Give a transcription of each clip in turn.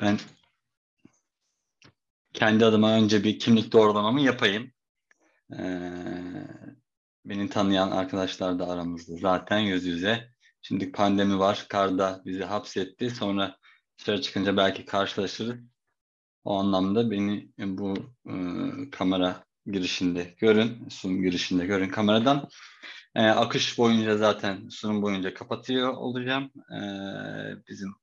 Ben kendi adıma önce bir kimlik doğrulamamı yapayım. Ee, beni tanıyan arkadaşlar da aramızda zaten yüz yüze. Şimdi pandemi var, karda bizi hapsetti. Sonra dışarı çıkınca belki karşılaşırız. O anlamda beni bu e, kamera girişinde görün, sunum girişinde görün kameradan. E, akış boyunca zaten sunum boyunca kapatıyor olacağım. E, bizim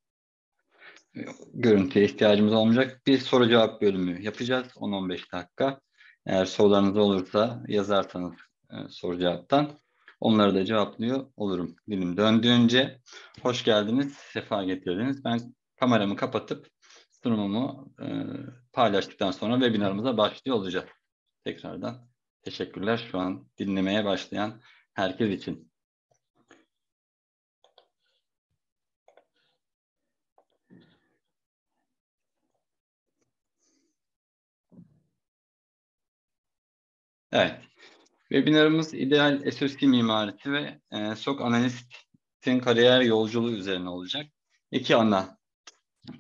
görüntüye ihtiyacımız olmayacak. Bir soru cevap bölümü yapacağız 10-15 dakika. Eğer sorularınız olursa yazarsanız e, soru cevaptan onları da cevaplıyor olurum. Dilim döndüğünce hoş geldiniz, sefa getirdiniz. Ben kameramı kapatıp sunumumu e, paylaştıktan sonra webinarımıza başlıyor olacağız. Tekrardan teşekkürler şu an dinlemeye başlayan herkes için. Evet. Webinarımız ideal SOC mimarisi ve e, SOC analistin kariyer yolculuğu üzerine olacak. İki ana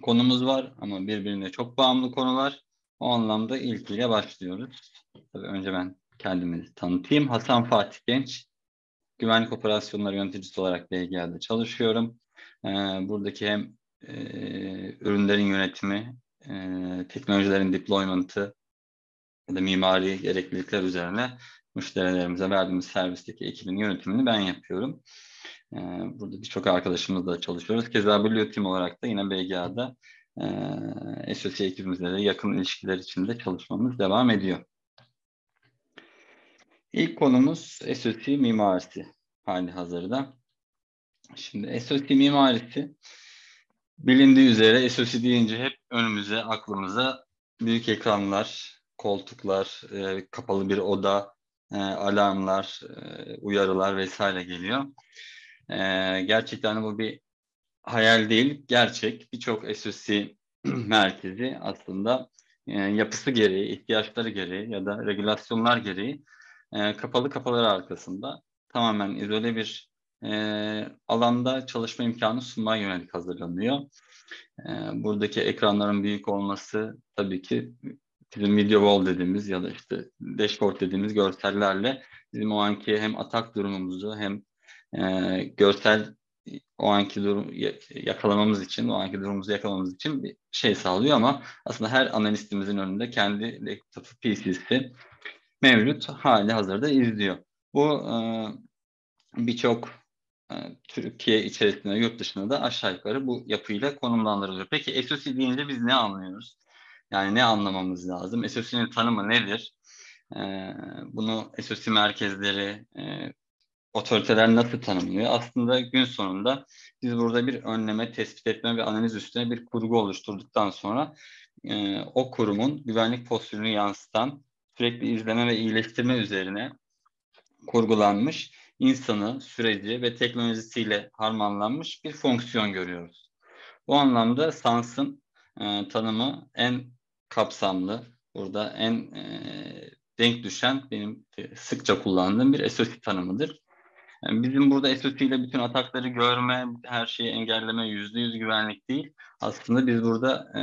konumuz var ama birbirine çok bağımlı konular. O anlamda ilkiyle başlıyoruz. Tabii önce ben kendimi tanıtayım. Hasan Fatih Genç, güvenlik operasyonları yöneticisi olarak BGL'de çalışıyorum. Ee, buradaki hem e, ürünlerin yönetimi, e, teknolojilerin deployment'ı, ya da mimari gereklilikler üzerine müşterilerimize verdiğimiz servisteki ekibin yönetimini ben yapıyorum. Ee, burada birçok arkadaşımızla çalışıyoruz. Keza Blue Team olarak da yine BGA'da e, SOC ekibimizle de yakın ilişkiler içinde çalışmamız devam ediyor. İlk konumuz SOC mimarisi hali hazırda. Şimdi SOC mimarisi bilindiği üzere SOC deyince hep önümüze, aklımıza büyük ekranlar, koltuklar, e, kapalı bir oda, e, alarmlar, e, uyarılar vesaire geliyor. E, gerçekten bu bir hayal değil, gerçek. Birçok SOC merkezi aslında e, yapısı gereği, ihtiyaçları gereği ya da regülasyonlar gereği e, kapalı kapılar arkasında tamamen izole bir e, alanda çalışma imkanı sunmaya yönelik hazırlanıyor. E, buradaki ekranların büyük olması tabii ki bizim video wall dediğimiz ya da işte dashboard dediğimiz görsellerle bizim o anki hem atak durumumuzu hem e, görsel o anki durum yakalamamız için, o anki durumumuzu yakalamamız için bir şey sağlıyor ama aslında her analistimizin önünde kendi laptopu PC'si mevcut hali hazırda izliyor. Bu e, birçok e, Türkiye içerisinde, yurt dışında da aşağı yukarı bu yapıyla konumlandırılıyor. Peki SOC deyince biz ne anlıyoruz? Yani ne anlamamız lazım? SOC'nin tanımı nedir? Ee, bunu SOC merkezleri, e, otoriteler nasıl tanımlıyor? Aslında gün sonunda biz burada bir önleme, tespit etme ve analiz üstüne bir kurgu oluşturduktan sonra e, o kurumun güvenlik postürünü yansıtan sürekli izleme ve iyileştirme üzerine kurgulanmış insanı, süreci ve teknolojisiyle harmanlanmış bir fonksiyon görüyoruz. Bu anlamda SANS'ın e, tanımı en kapsamlı, burada en e, denk düşen benim sıkça kullandığım bir SOC tanımıdır. Yani bizim burada SOC ile bütün atakları görme, her şeyi engelleme, yüzde yüz güvenlik değil. Aslında biz burada e,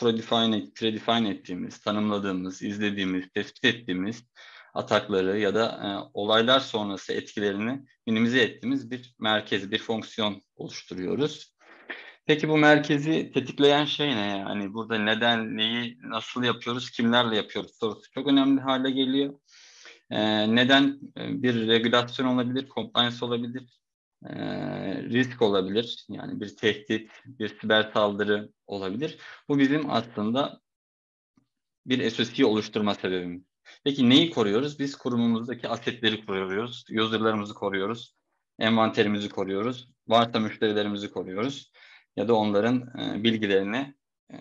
predefine, predefine ettiğimiz, tanımladığımız, izlediğimiz, tespit ettiğimiz atakları ya da e, olaylar sonrası etkilerini minimize ettiğimiz bir merkez, bir fonksiyon oluşturuyoruz. Peki bu merkezi tetikleyen şey ne? Yani burada neden, neyi, nasıl yapıyoruz, kimlerle yapıyoruz sorusu çok önemli hale geliyor. Ee, neden e, bir regülasyon olabilir, compliance olabilir, e, risk olabilir. Yani bir tehdit, bir siber saldırı olabilir. Bu bizim aslında bir SOC oluşturma sebebimiz. Peki neyi koruyoruz? Biz kurumumuzdaki asetleri koruyoruz, user'larımızı koruyoruz, envanterimizi koruyoruz, varsa müşterilerimizi koruyoruz ya da onların e, bilgilerini, e,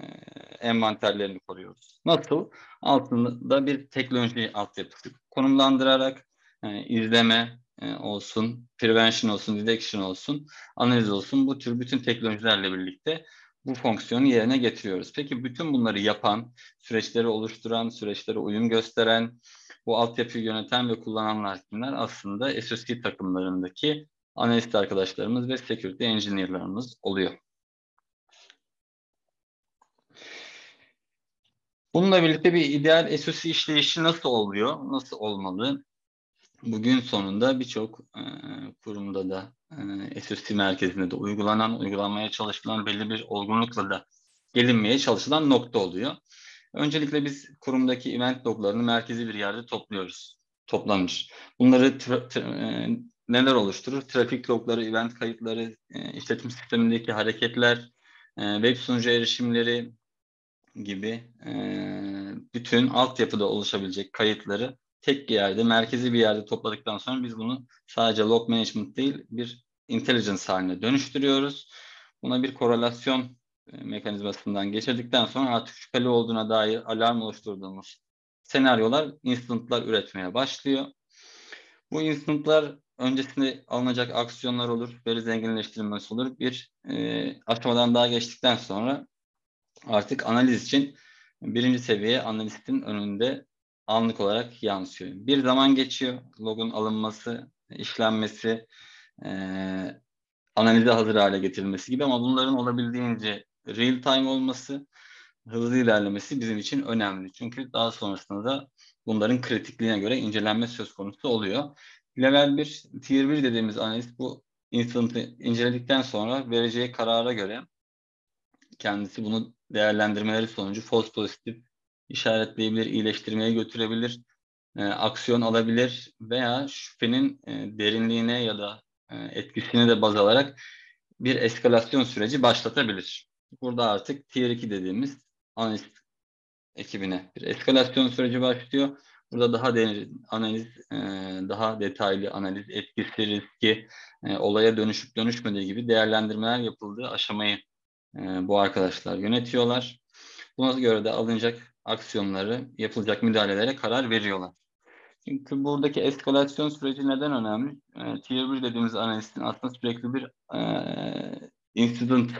envanterlerini koruyoruz. Nasıl? Altında bir teknoloji altyapısı konumlandırarak e, izleme olsun, prevention olsun, detection olsun, analiz olsun bu tür bütün teknolojilerle birlikte bu fonksiyonu yerine getiriyoruz. Peki bütün bunları yapan, süreçleri oluşturan, süreçlere uyum gösteren, bu altyapıyı yöneten ve kullananlar kimler? Aslında SOC takımlarındaki analist arkadaşlarımız ve security engineer'larımız oluyor. Bununla birlikte bir ideal SOC işleyişi nasıl oluyor, nasıl olmalı? Bugün sonunda birçok e, kurumda da e, SOC merkezinde de uygulanan, uygulanmaya çalışılan belli bir olgunlukla da gelinmeye çalışılan nokta oluyor. Öncelikle biz kurumdaki event loglarını merkezi bir yerde topluyoruz. Toplanmış. Bunları tra- tra- e, neler oluşturur? Trafik logları, event kayıtları, e, işletim sistemindeki hareketler, e, web sunucu erişimleri gibi e, bütün altyapıda oluşabilecek kayıtları tek bir yerde, merkezi bir yerde topladıktan sonra biz bunu sadece log management değil bir intelligence haline dönüştürüyoruz. Buna bir korelasyon e, mekanizmasından geçirdikten sonra artık şüpheli olduğuna dair alarm oluşturduğumuz senaryolar, instantlar üretmeye başlıyor. Bu instantlar öncesinde alınacak aksiyonlar olur, veri zenginleştirilmesi olur. Bir e, aşamadan daha geçtikten sonra artık analiz için birinci seviye analistin önünde anlık olarak yansıyor. Bir zaman geçiyor, logun alınması, işlenmesi, e, analize hazır hale getirilmesi gibi ama bunların olabildiğince real time olması, hızlı ilerlemesi bizim için önemli. Çünkü daha sonrasında da bunların kritikliğine göre incelenme söz konusu oluyor. Level 1, Tier 1 dediğimiz analiz bu incident'ı inceledikten sonra vereceği karara göre kendisi bunu değerlendirmeleri sonucu false pozitif işaretleyebilir, iyileştirmeye götürebilir, e, aksiyon alabilir veya şüphenin e, derinliğine ya da e, etkisini de baz alarak bir eskalasyon süreci başlatabilir. Burada artık Tier 2 dediğimiz analiz ekibine bir eskalasyon süreci başlıyor. Burada daha derin analiz, e, daha detaylı analiz, etkisi, riski, e, olaya dönüşüp dönüşmediği gibi değerlendirmeler yapıldığı aşamayı bu arkadaşlar yönetiyorlar. Buna göre de alınacak aksiyonları, yapılacak müdahalelere karar veriyorlar. Çünkü buradaki eskalasyon süreci neden önemli? E, Tier 1 dediğimiz analistin aslında sürekli bir e, incident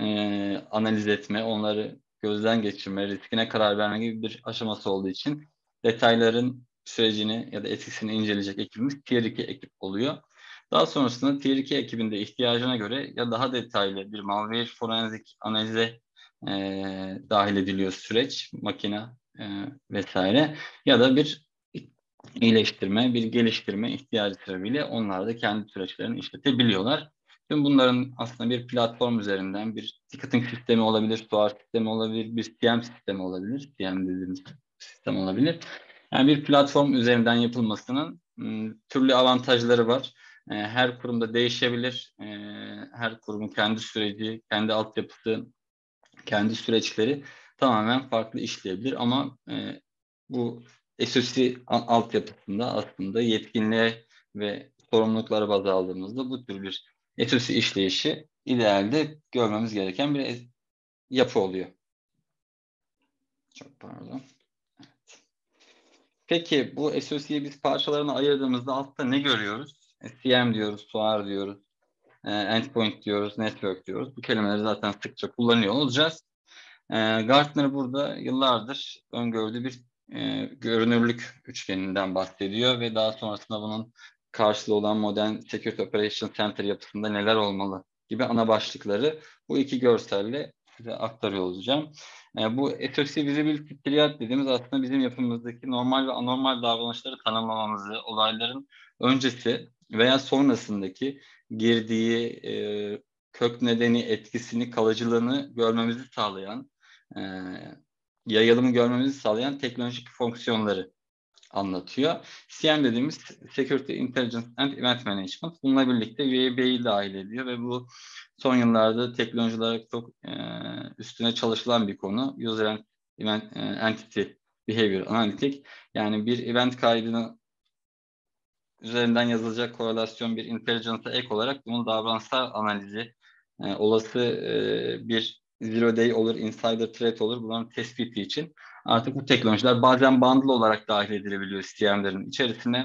e, analiz etme, onları gözden geçirme, riskine karar verme gibi bir aşaması olduğu için detayların sürecini ya da etkisini inceleyecek ekibimiz Tier 2 ekip oluyor. Daha sonrasında Tier 2 ekibinde ihtiyacına göre ya daha detaylı bir malware forenzik analize e, dahil ediliyor süreç, makine e, vesaire ya da bir iyileştirme, bir geliştirme ihtiyacı sebebiyle onlar da kendi süreçlerini işletebiliyorlar. Tüm bunların aslında bir platform üzerinden bir ticketing sistemi olabilir, SOAR sistemi olabilir, bir CM sistemi olabilir, CM dediğimiz sistem olabilir. Yani bir platform üzerinden yapılmasının ıı, türlü avantajları var. Ee, her kurumda değişebilir. Ee, her kurumun kendi süreci, kendi altyapısı, kendi süreçleri tamamen farklı işleyebilir ama e, bu SOC altyapısında aslında yetkinliğe ve sorumlulukları baz aldığımızda bu tür bir SOC işleyişi idealde görmemiz gereken bir yapı oluyor. Çok pardon. Peki bu SOC'yi biz parçalarına ayırdığımızda altta ne görüyoruz? CM diyoruz, SOAR diyoruz, e, endpoint diyoruz, network diyoruz. Bu kelimeleri zaten sıkça kullanıyor olacağız. E, Gartner burada yıllardır öngördüğü bir e, görünürlük üçgeninden bahsediyor ve daha sonrasında bunun karşılığı olan modern Security Operation Center yapısında neler olmalı gibi ana başlıkları bu iki görselle size aktarıyor olacağım. E, bu SOC Visibility Triad dediğimiz aslında bizim yapımızdaki normal ve anormal davranışları tanımlamamızı, olayların öncesi veya sonrasındaki girdiği e, kök nedeni, etkisini, kalıcılığını görmemizi sağlayan, e, yayılımı görmemizi sağlayan teknolojik fonksiyonları anlatıyor. CM dediğimiz Security Intelligence and Event Management. Bununla birlikte UAB'yi dahil ediyor ve bu son yıllarda teknolojiler çok e, üstüne çalışılan bir konu. User e, Entity Behavior Analytic. Yani bir event kaydını üzerinden yazılacak korelasyon bir intelligence'a ek olarak bunun davranışsal analizi, e, olası e, bir zero day olur, insider threat olur bunların tespiti için artık bu teknolojiler bazen bundle olarak dahil edilebiliyor CM'lerin içerisine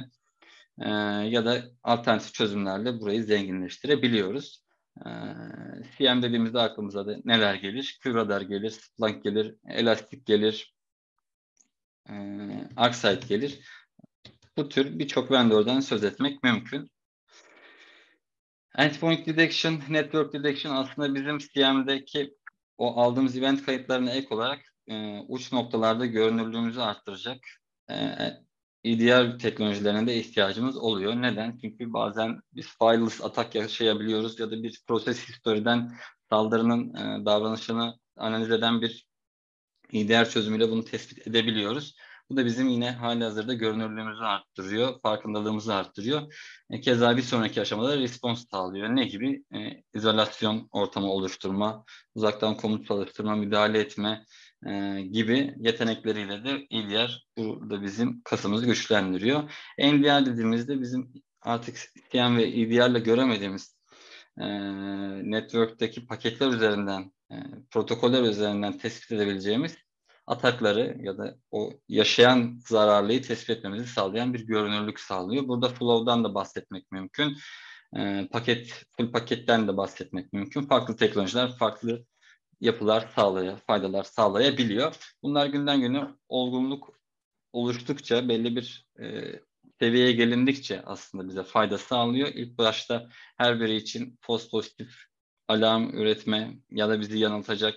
e, ya da alternatif çözümlerle burayı zenginleştirebiliyoruz. E, CM dediğimizde aklımıza da neler gelir? QRadar gelir, Splunk gelir, Elastic gelir, e, ArcSight gelir. Bu tür birçok vendordan söz etmek mümkün. Endpoint Detection, Network Detection aslında bizim CM'deki o aldığımız event kayıtlarına ek olarak e, uç noktalarda görünürlüğümüzü arttıracak e, EDR teknolojilerine ihtiyacımız oluyor. Neden? Çünkü bazen biz fileless atak yaşayabiliyoruz ya da bir proses historiden saldırının e, davranışını analiz eden bir EDR çözümüyle bunu tespit edebiliyoruz. Bu da bizim yine hali hazırda görünürlüğümüzü arttırıyor, farkındalığımızı arttırıyor. E, keza bir sonraki aşamada respons sağlıyor. Ne gibi? E, izolasyon ortamı oluşturma, uzaktan komut çalıştırma, müdahale etme e, gibi yetenekleriyle de EDR burada bizim kasımızı güçlendiriyor. NDR dediğimizde bizim artık CM ve EDR ile göremediğimiz e, network'teki paketler üzerinden, e, protokoller üzerinden tespit edebileceğimiz atakları ya da o yaşayan zararlıyı tespit etmemizi sağlayan bir görünürlük sağlıyor. Burada flow'dan da bahsetmek mümkün. E, paket, full paketten de bahsetmek mümkün. Farklı teknolojiler, farklı yapılar sağlaya, faydalar sağlayabiliyor. Bunlar günden güne olgunluk oluştukça belli bir e, seviyeye gelindikçe aslında bize fayda sağlıyor. İlk başta her biri için post pozitif alarm üretme ya da bizi yanıltacak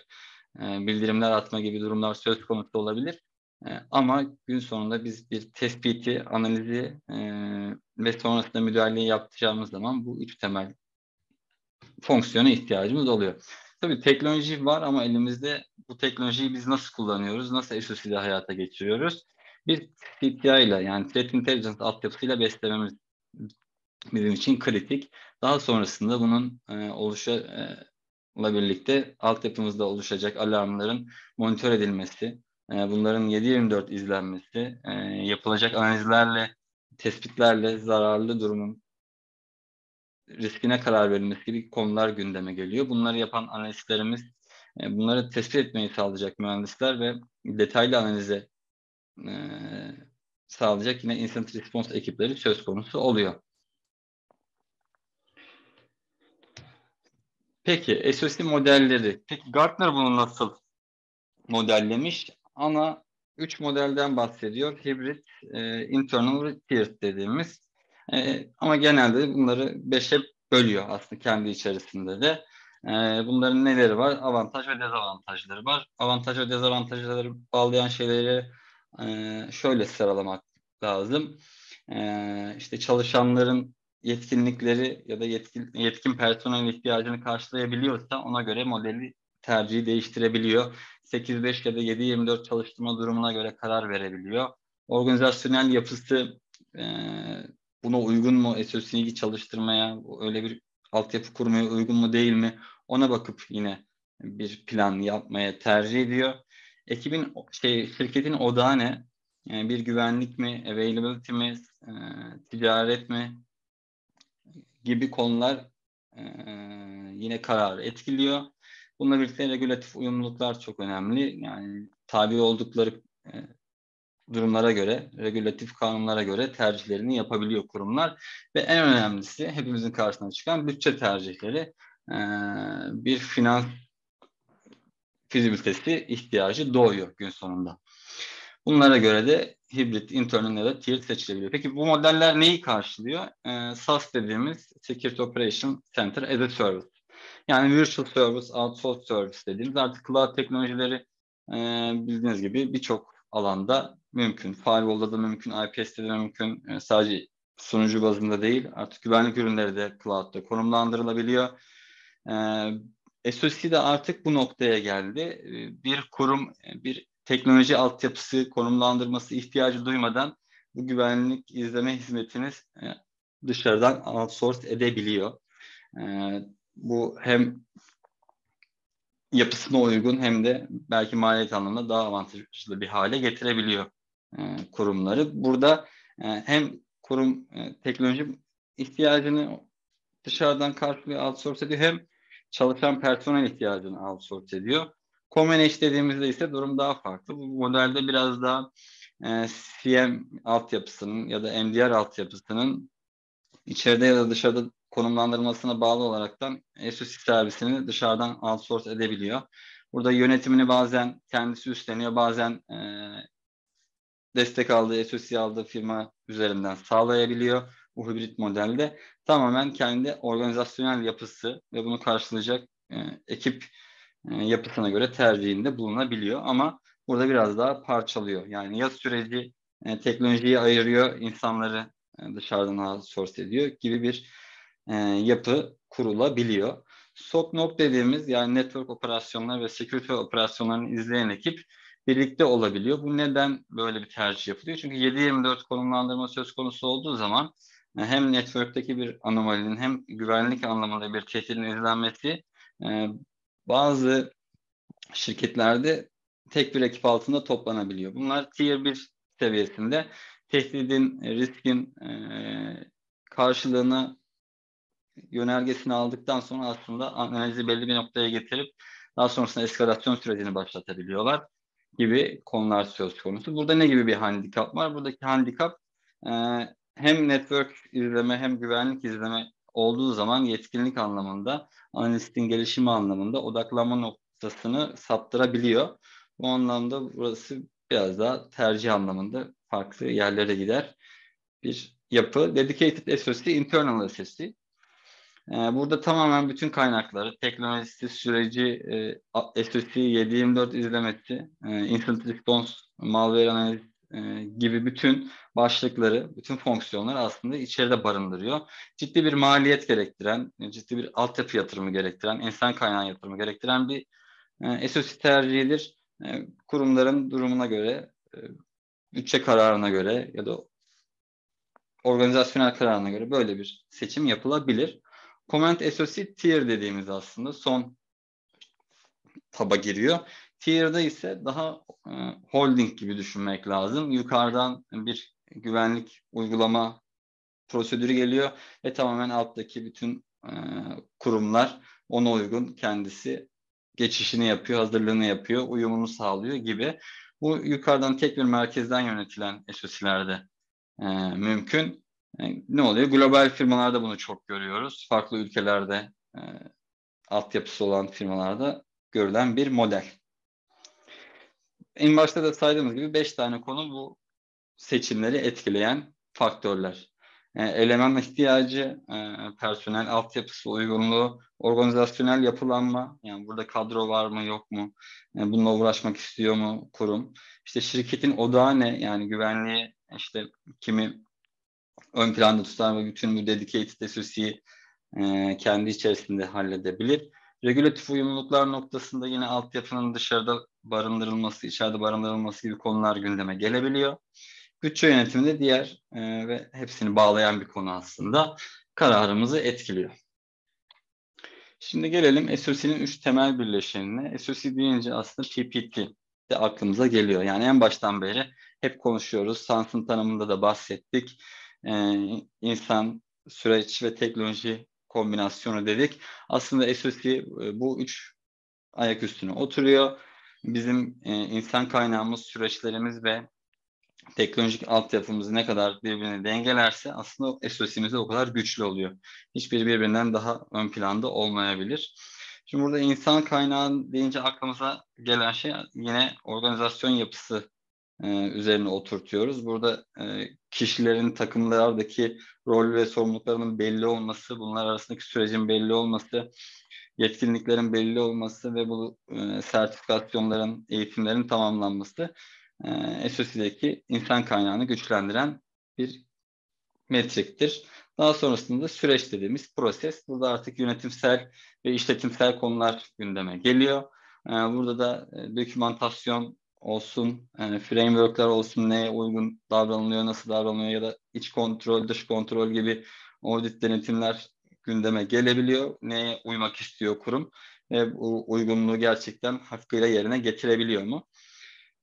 bildirimler atma gibi durumlar söz konusu olabilir. E, ama gün sonunda biz bir tespiti, analizi e, ve sonrasında müdahaleyi yapacağımız zaman bu üç temel fonksiyona ihtiyacımız oluyor. Tabii teknoloji var ama elimizde bu teknolojiyi biz nasıl kullanıyoruz, nasıl SOC'de hayata geçiriyoruz? Bir CTI ile yani Threat Intelligence altyapısıyla beslememiz bizim için kritik. Daha sonrasında bunun e, oluşa, e, birlikte altyapımızda oluşacak alarmların monitör edilmesi, e, bunların 7-24 izlenmesi, e, yapılacak analizlerle, tespitlerle zararlı durumun riskine karar verilmesi gibi konular gündeme geliyor. Bunları yapan analistlerimiz, e, bunları tespit etmeyi sağlayacak mühendisler ve detaylı analize sağlayacak yine incident response ekipleri söz konusu oluyor. Peki SOC modelleri. Peki Gartner bunu nasıl modellemiş? Ana üç modelden bahsediyor. Hibrit, e, internal ve tiered dediğimiz. E, ama genelde bunları beşe bölüyor aslında kendi içerisinde de. E, bunların neleri var? Avantaj ve dezavantajları var. Avantaj ve dezavantajları bağlayan şeyleri e, şöyle sıralamak lazım. E, işte çalışanların yetkinlikleri ya da yetkin, yetkin personel ihtiyacını karşılayabiliyorsa ona göre modeli tercihi değiştirebiliyor. 8-5 ya da 7-24 çalıştırma durumuna göre karar verebiliyor. Organizasyonel yapısı e, buna uygun mu? SOC'yi çalıştırmaya, öyle bir altyapı kurmaya uygun mu değil mi? Ona bakıp yine bir plan yapmaya tercih ediyor. Ekibin şey şirketin odağı ne? Yani bir güvenlik mi, availability mi, e, ticaret mi, gibi konular e, yine kararı etkiliyor. Bununla birlikte regülatif uyumluluklar çok önemli. Yani tabi oldukları e, durumlara göre, regülatif kanunlara göre tercihlerini yapabiliyor kurumlar. Ve en önemlisi hepimizin karşısına çıkan bütçe tercihleri. E, bir finans fizibilitesi ihtiyacı doğuyor gün sonunda. Bunlara göre de hibrit, internal ya da tiered seçilebiliyor. Peki bu modeller neyi karşılıyor? Ee, SAS dediğimiz Security Operation Center as a Service. Yani Virtual Service, Outsourced Service dediğimiz artık cloud teknolojileri e, bildiğiniz gibi birçok alanda mümkün. Firewall'da da mümkün, IPS'te de mümkün. E, sadece sunucu bazında değil. Artık güvenlik ürünleri de cloud'da konumlandırılabiliyor. E, SOC de artık bu noktaya geldi. E, bir kurum, e, bir teknoloji altyapısı, konumlandırması ihtiyacı duymadan bu güvenlik izleme hizmetini e, dışarıdan outsource edebiliyor. E, bu hem yapısına uygun hem de belki maliyet anlamında daha avantajlı bir hale getirebiliyor e, kurumları. Burada hem kurum teknoloji ihtiyacını dışarıdan karşılıyor, outsource ediyor hem çalışan personel ihtiyacını outsource ediyor. Common dediğimizde ise durum daha farklı. Bu modelde biraz daha e, CM altyapısının ya da MDR altyapısının içeride ya da dışarıda konumlandırmasına bağlı olaraktan SOC servisini dışarıdan outsource edebiliyor. Burada yönetimini bazen kendisi üstleniyor, bazen e, destek aldığı, SOC aldığı firma üzerinden sağlayabiliyor. Bu hibrit modelde tamamen kendi organizasyonel yapısı ve bunu karşılayacak e, ekip yapısına göre tercihinde bulunabiliyor. Ama burada biraz daha parçalıyor. Yani ya süreci e, teknolojiyi ayırıyor, insanları e, dışarıdan outsource ediyor gibi bir e, yapı kurulabiliyor. SOC NOC dediğimiz yani network operasyonları ve security operasyonlarını izleyen ekip birlikte olabiliyor. Bu neden böyle bir tercih yapılıyor? Çünkü 7-24 konumlandırma söz konusu olduğu zaman e, hem network'teki bir anomalinin hem güvenlik anlamında bir tehditin izlenmesi e, bazı şirketlerde tek bir ekip altında toplanabiliyor. Bunlar tier 1 seviyesinde tehdidin, riskin e, karşılığını yönergesini aldıktan sonra aslında analizi belli bir noktaya getirip daha sonrasında eskalasyon sürecini başlatabiliyorlar gibi konular söz konusu. Burada ne gibi bir handikap var? Buradaki handikap e, hem network izleme hem güvenlik izleme olduğu zaman yetkinlik anlamında, analistin gelişimi anlamında odaklanma noktasını saptırabiliyor. Bu anlamda burası biraz daha tercih anlamında farklı yerlere gider bir yapı. Dedicated SOC, internal SOC. Ee, burada tamamen bütün kaynakları, teknolojisi, süreci, e, SOC 724 izlemesi, e, instant response, malware analiz e, gibi bütün başlıkları, bütün fonksiyonları aslında içeride barındırıyor. Ciddi bir maliyet gerektiren, ciddi bir altyapı yatırımı gerektiren, insan kaynağı yatırımı gerektiren bir e, SOC tercihidir. E, kurumların durumuna göre, e, bütçe kararına göre ya da organizasyonel kararına göre böyle bir seçim yapılabilir. Comment Associate Tier dediğimiz aslında son taba giriyor. Tier'da ise daha e, holding gibi düşünmek lazım. Yukarıdan bir güvenlik uygulama prosedürü geliyor ve tamamen alttaki bütün e, kurumlar ona uygun kendisi geçişini yapıyor, hazırlığını yapıyor, uyumunu sağlıyor gibi. Bu yukarıdan tek bir merkezden yönetilen SOC'lerde e, mümkün. Ne oluyor? Global firmalarda bunu çok görüyoruz. Farklı ülkelerde e, altyapısı olan firmalarda görülen bir model. En başta da saydığımız gibi beş tane konu bu seçimleri etkileyen faktörler. E, eleman ihtiyacı, e, personel altyapısı uygunluğu, organizasyonel yapılanma, yani burada kadro var mı yok mu, yani bununla uğraşmak istiyor mu kurum, işte şirketin odağı ne, yani güvenliği işte kimi ön planda tutar ve bütün bu dedicated SOC'yi e, kendi içerisinde halledebilir. Regülatif uyumluluklar noktasında yine altyapının dışarıda barındırılması, içeride barındırılması gibi konular gündeme gelebiliyor. Bütçe yönetimi de diğer e, ve hepsini bağlayan bir konu aslında kararımızı etkiliyor. Şimdi gelelim SOC'nin üç temel birleşenine. SOC deyince aslında PPT de aklımıza geliyor. Yani en baştan beri hep konuşuyoruz. Sans'ın tanımında da bahsettik. Ee, insan, süreç ve teknoloji kombinasyonu dedik. Aslında SOC e, bu üç ayak üstüne oturuyor. Bizim e, insan kaynağımız, süreçlerimiz ve teknolojik altyapımızı ne kadar birbirine dengelerse aslında SOC'miz de o kadar güçlü oluyor. Hiçbir birbirinden daha ön planda olmayabilir. Şimdi burada insan kaynağı deyince aklımıza gelen şey yine organizasyon yapısı e, üzerine oturtuyoruz. Burada e, kişilerin takımlardaki rol ve sorumluluklarının belli olması, bunlar arasındaki sürecin belli olması, yetkinliklerin belli olması ve bu e, sertifikasyonların, eğitimlerin tamamlanması e, SOC'deki insan kaynağını güçlendiren bir metriktir. Daha sonrasında süreç dediğimiz proses. Burada artık yönetimsel ve işletimsel konular gündeme geliyor. E, burada da e, dokümantasyon olsun, yani frameworkler olsun, neye uygun davranılıyor, nasıl davranılıyor ya da iç kontrol, dış kontrol gibi audit denetimler gündeme gelebiliyor. Neye uymak istiyor kurum ve bu uygunluğu gerçekten hakkıyla yerine getirebiliyor mu?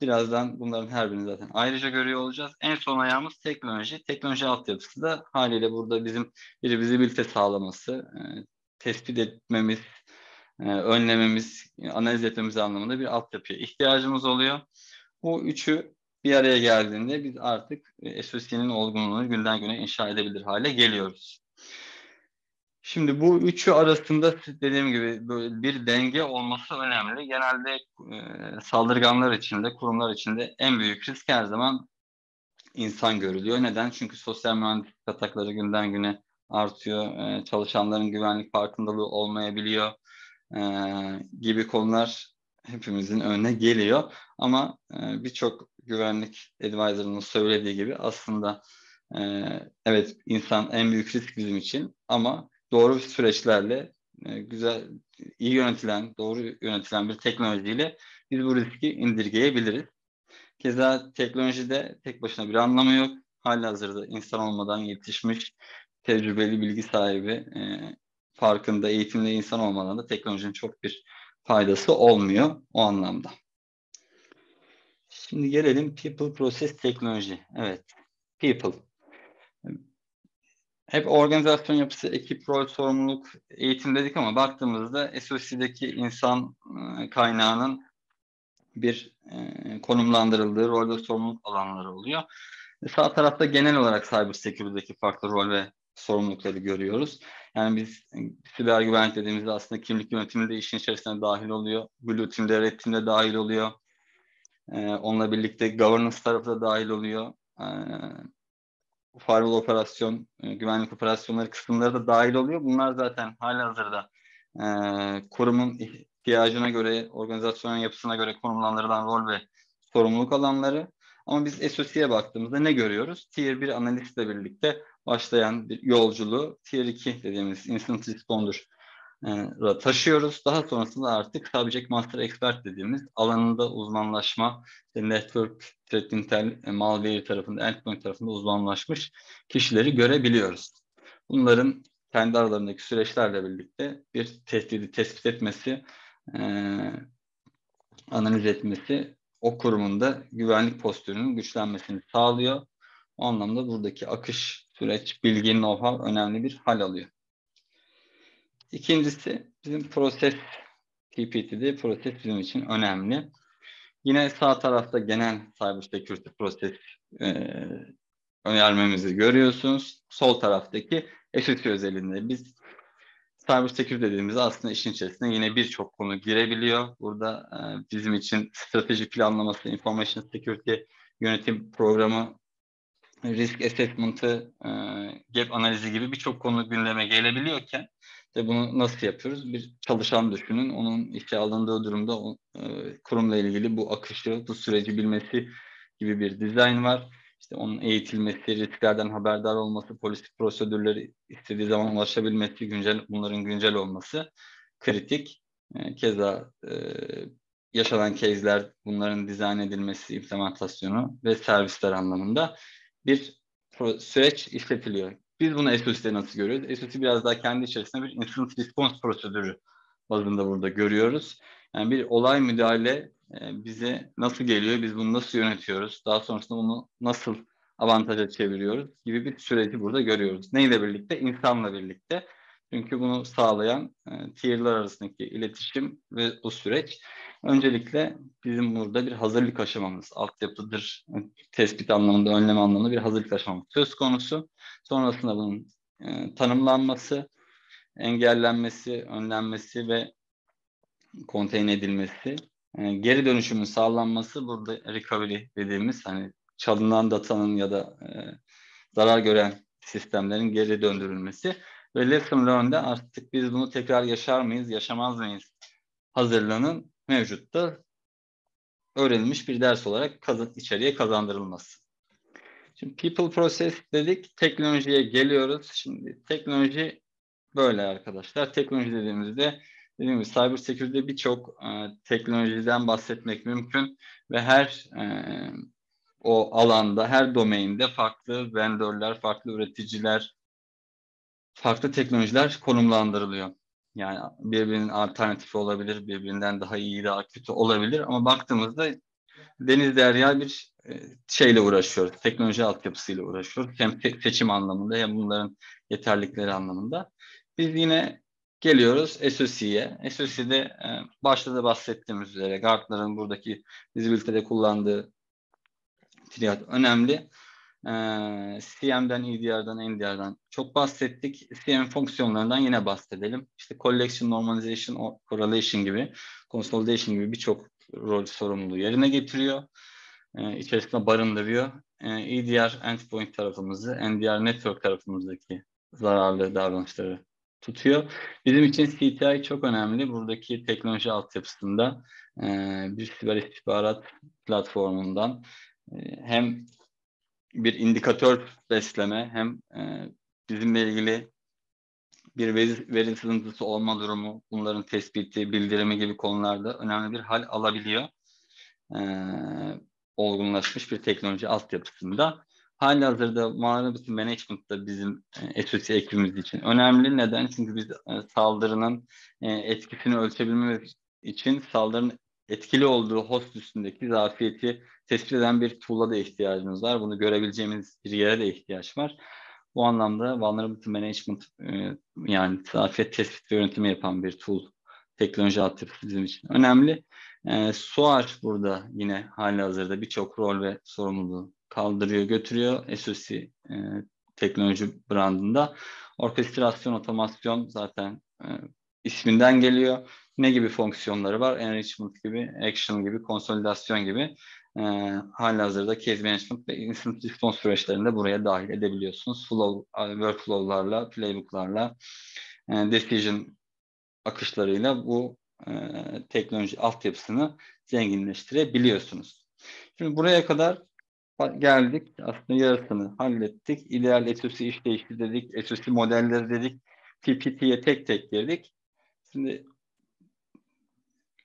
Birazdan bunların her birini zaten ayrıca görüyor olacağız. En son ayağımız teknoloji. Teknoloji altyapısı da haliyle burada bizim bir vizibilite sağlaması, e, tespit etmemiz, e, önlememiz, analiz etmemiz anlamında bir altyapıya ihtiyacımız oluyor. Bu üçü bir araya geldiğinde biz artık e, SOC'nin olgunluğunu günden güne inşa edebilir hale geliyoruz. Şimdi bu üçü arasında dediğim gibi böyle bir denge olması önemli. Genelde e, saldırganlar içinde, kurumlar içinde en büyük risk her zaman insan görülüyor. Neden? Çünkü sosyal mühendislik atakları günden güne artıyor. E, çalışanların güvenlik farkındalığı olmayabiliyor e, gibi konular hepimizin önüne geliyor. Ama e, birçok güvenlik advisor'ının söylediği gibi aslında e, evet insan en büyük risk bizim için ama doğru süreçlerle e, güzel, iyi yönetilen, doğru yönetilen bir teknolojiyle biz bu riski indirgeyebiliriz. Keza teknolojide tek başına bir anlamı yok. Halihazırda insan olmadan yetişmiş, tecrübeli bilgi sahibi, e, farkında, eğitimli insan olmadan da teknolojinin çok bir faydası olmuyor o anlamda. Şimdi gelelim people process teknoloji. Evet, people. Hep organizasyon yapısı, ekip, rol, sorumluluk, eğitim dedik ama baktığımızda SOC'deki insan e, kaynağının bir e, konumlandırıldığı rol ve sorumluluk alanları oluyor. Sağ tarafta genel olarak cyber security'deki farklı rol ve sorumlulukları görüyoruz. Yani biz siber güvenlik dediğimizde aslında kimlik yönetimi de işin içerisine dahil oluyor. Blue Team'de, Red Team'de dahil oluyor. Ee, onunla birlikte governance tarafı da dahil oluyor. Ee, firewall operasyon, e, güvenlik operasyonları kısımları da dahil oluyor. Bunlar zaten halihazırda e, kurumun ihtiyacına göre, organizasyonun yapısına göre konumlandırılan rol ve sorumluluk alanları. Ama biz SOC'ye baktığımızda ne görüyoruz? Tier 1 analistle birlikte başlayan bir yolculuğu Tier 2 dediğimiz Incident Responder e, taşıyoruz. Daha sonrasında artık Subject Master Expert dediğimiz alanında uzmanlaşma, Network Threat Intel, e, malware tarafında, endpoint tarafında uzmanlaşmış kişileri görebiliyoruz. Bunların kendi aralarındaki süreçlerle birlikte bir tehdidi tespit etmesi, e, analiz etmesi o kurumun da güvenlik postürünün güçlenmesini sağlıyor. O anlamda buradaki akış, süreç, bilgi, know-how önemli bir hal alıyor. İkincisi bizim proses TPT'de proses bizim için önemli. Yine sağ tarafta genel cyber security proses e, önermemizi görüyorsunuz. Sol taraftaki SOC özelliğinde biz cyber security dediğimizde aslında işin içerisinde yine birçok konu girebiliyor. Burada e, bizim için strateji planlaması, information security yönetim programı, risk assessment'ı, e, gap analizi gibi birçok konu gündeme gelebiliyorken de bunu nasıl yapıyoruz? Bir çalışan düşünün, onun işe alındığı durumda e, kurumla ilgili bu akışı, bu süreci bilmesi gibi bir dizayn var işte onun eğitilmesi, risklerden haberdar olması, polis prosedürleri istediği zaman ulaşabilmesi, güncel bunların güncel olması kritik. E, keza e, yaşanan case'ler, bunların dizayn edilmesi, implementasyonu ve servisler anlamında bir süreç işletiliyor. Biz bunu SOC'de nasıl görüyoruz? SOC biraz daha kendi içerisinde bir incident response prosedürü bazında burada görüyoruz. Yani bir olay müdahale e, bize nasıl geliyor, biz bunu nasıl yönetiyoruz, daha sonrasında bunu nasıl avantaja çeviriyoruz gibi bir süreci burada görüyoruz. Neyle birlikte? İnsanla birlikte. Çünkü bunu sağlayan e, tier'lar arasındaki iletişim ve bu süreç. Öncelikle bizim burada bir hazırlık aşamamız, altyapıdır, tespit anlamında, önlem anlamında bir hazırlık aşamamız söz konusu. Sonrasında bunun e, tanımlanması, engellenmesi, önlenmesi ve konteyn edilmesi e, geri dönüşümün sağlanması burada recovery dediğimiz hani çalınan datanın ya da e, zarar gören sistemlerin geri döndürülmesi ve lesson learned'de artık biz bunu tekrar yaşar mıyız, yaşamaz mıyız hazırlığının mevcutta öğrenilmiş bir ders olarak kazan, içeriye kazandırılması. Şimdi people process dedik, teknolojiye geliyoruz. Şimdi teknoloji böyle arkadaşlar. Teknoloji dediğimizde dediğim gibi cyber security'de birçok e, teknolojiden bahsetmek mümkün ve her e, o alanda, her domainde farklı vendörler, farklı üreticiler, farklı teknolojiler konumlandırılıyor. Yani birbirinin alternatifi olabilir, birbirinden daha iyi, daha kötü olabilir ama baktığımızda deniz derya bir e, şeyle uğraşıyoruz. Teknoloji altyapısıyla uğraşıyoruz. Hem seçim anlamında hem bunların yeterlikleri anlamında. Biz yine Geliyoruz SOC'ye. SOC'de e, başta da bahsettiğimiz üzere guardların buradaki visibility'de kullandığı triad önemli. E, CM'den, EDR'dan, NDR'dan çok bahsettik. CM fonksiyonlarından yine bahsedelim. İşte collection, normalization, correlation gibi, consolidation gibi birçok rol sorumluluğu yerine getiriyor. E, içerisinde barındırıyor. E, EDR endpoint tarafımızı, NDR network tarafımızdaki zararlı davranışları tutuyor. Bizim için CTI çok önemli. Buradaki teknoloji altyapısında e, bir siber istihbarat platformundan e, hem bir indikatör besleme hem e, bizimle ilgili bir veri, veri sızıntısı olma durumu, bunların tespiti, bildirimi gibi konularda önemli bir hal alabiliyor. E, olgunlaşmış bir teknoloji altyapısında. Hali hazırda vulnerability management da bizim e, SOC ekibimiz için önemli. Neden? Çünkü biz e, saldırının e, etkisini ölçebilmemiz için saldırının etkili olduğu host üstündeki zafiyeti tespit eden bir tool'a da ihtiyacımız var. Bunu görebileceğimiz bir yere de ihtiyaç var. Bu anlamda vulnerability management e, yani zafiyet tespit ve yönetimi yapan bir tool teknoloji altyapısı bizim için önemli. E, SOAR burada yine hali hazırda birçok rol ve sorumluluğu kaldırıyor, götürüyor. SOC e, teknoloji brandında. Orkestrasyon, otomasyon zaten e, isminden geliyor. Ne gibi fonksiyonları var? Enrichment gibi, action gibi, konsolidasyon gibi e, halihazırda case management ve incident response süreçlerinde buraya dahil edebiliyorsunuz. Flow, workflow'larla, playbook'larla, e, decision akışlarıyla bu e, teknoloji altyapısını zenginleştirebiliyorsunuz. Şimdi buraya kadar geldik. Aslında yarısını hallettik. İdeal SOC işleyişi dedik. SOC modelleri dedik. PPT'ye tek tek girdik. Şimdi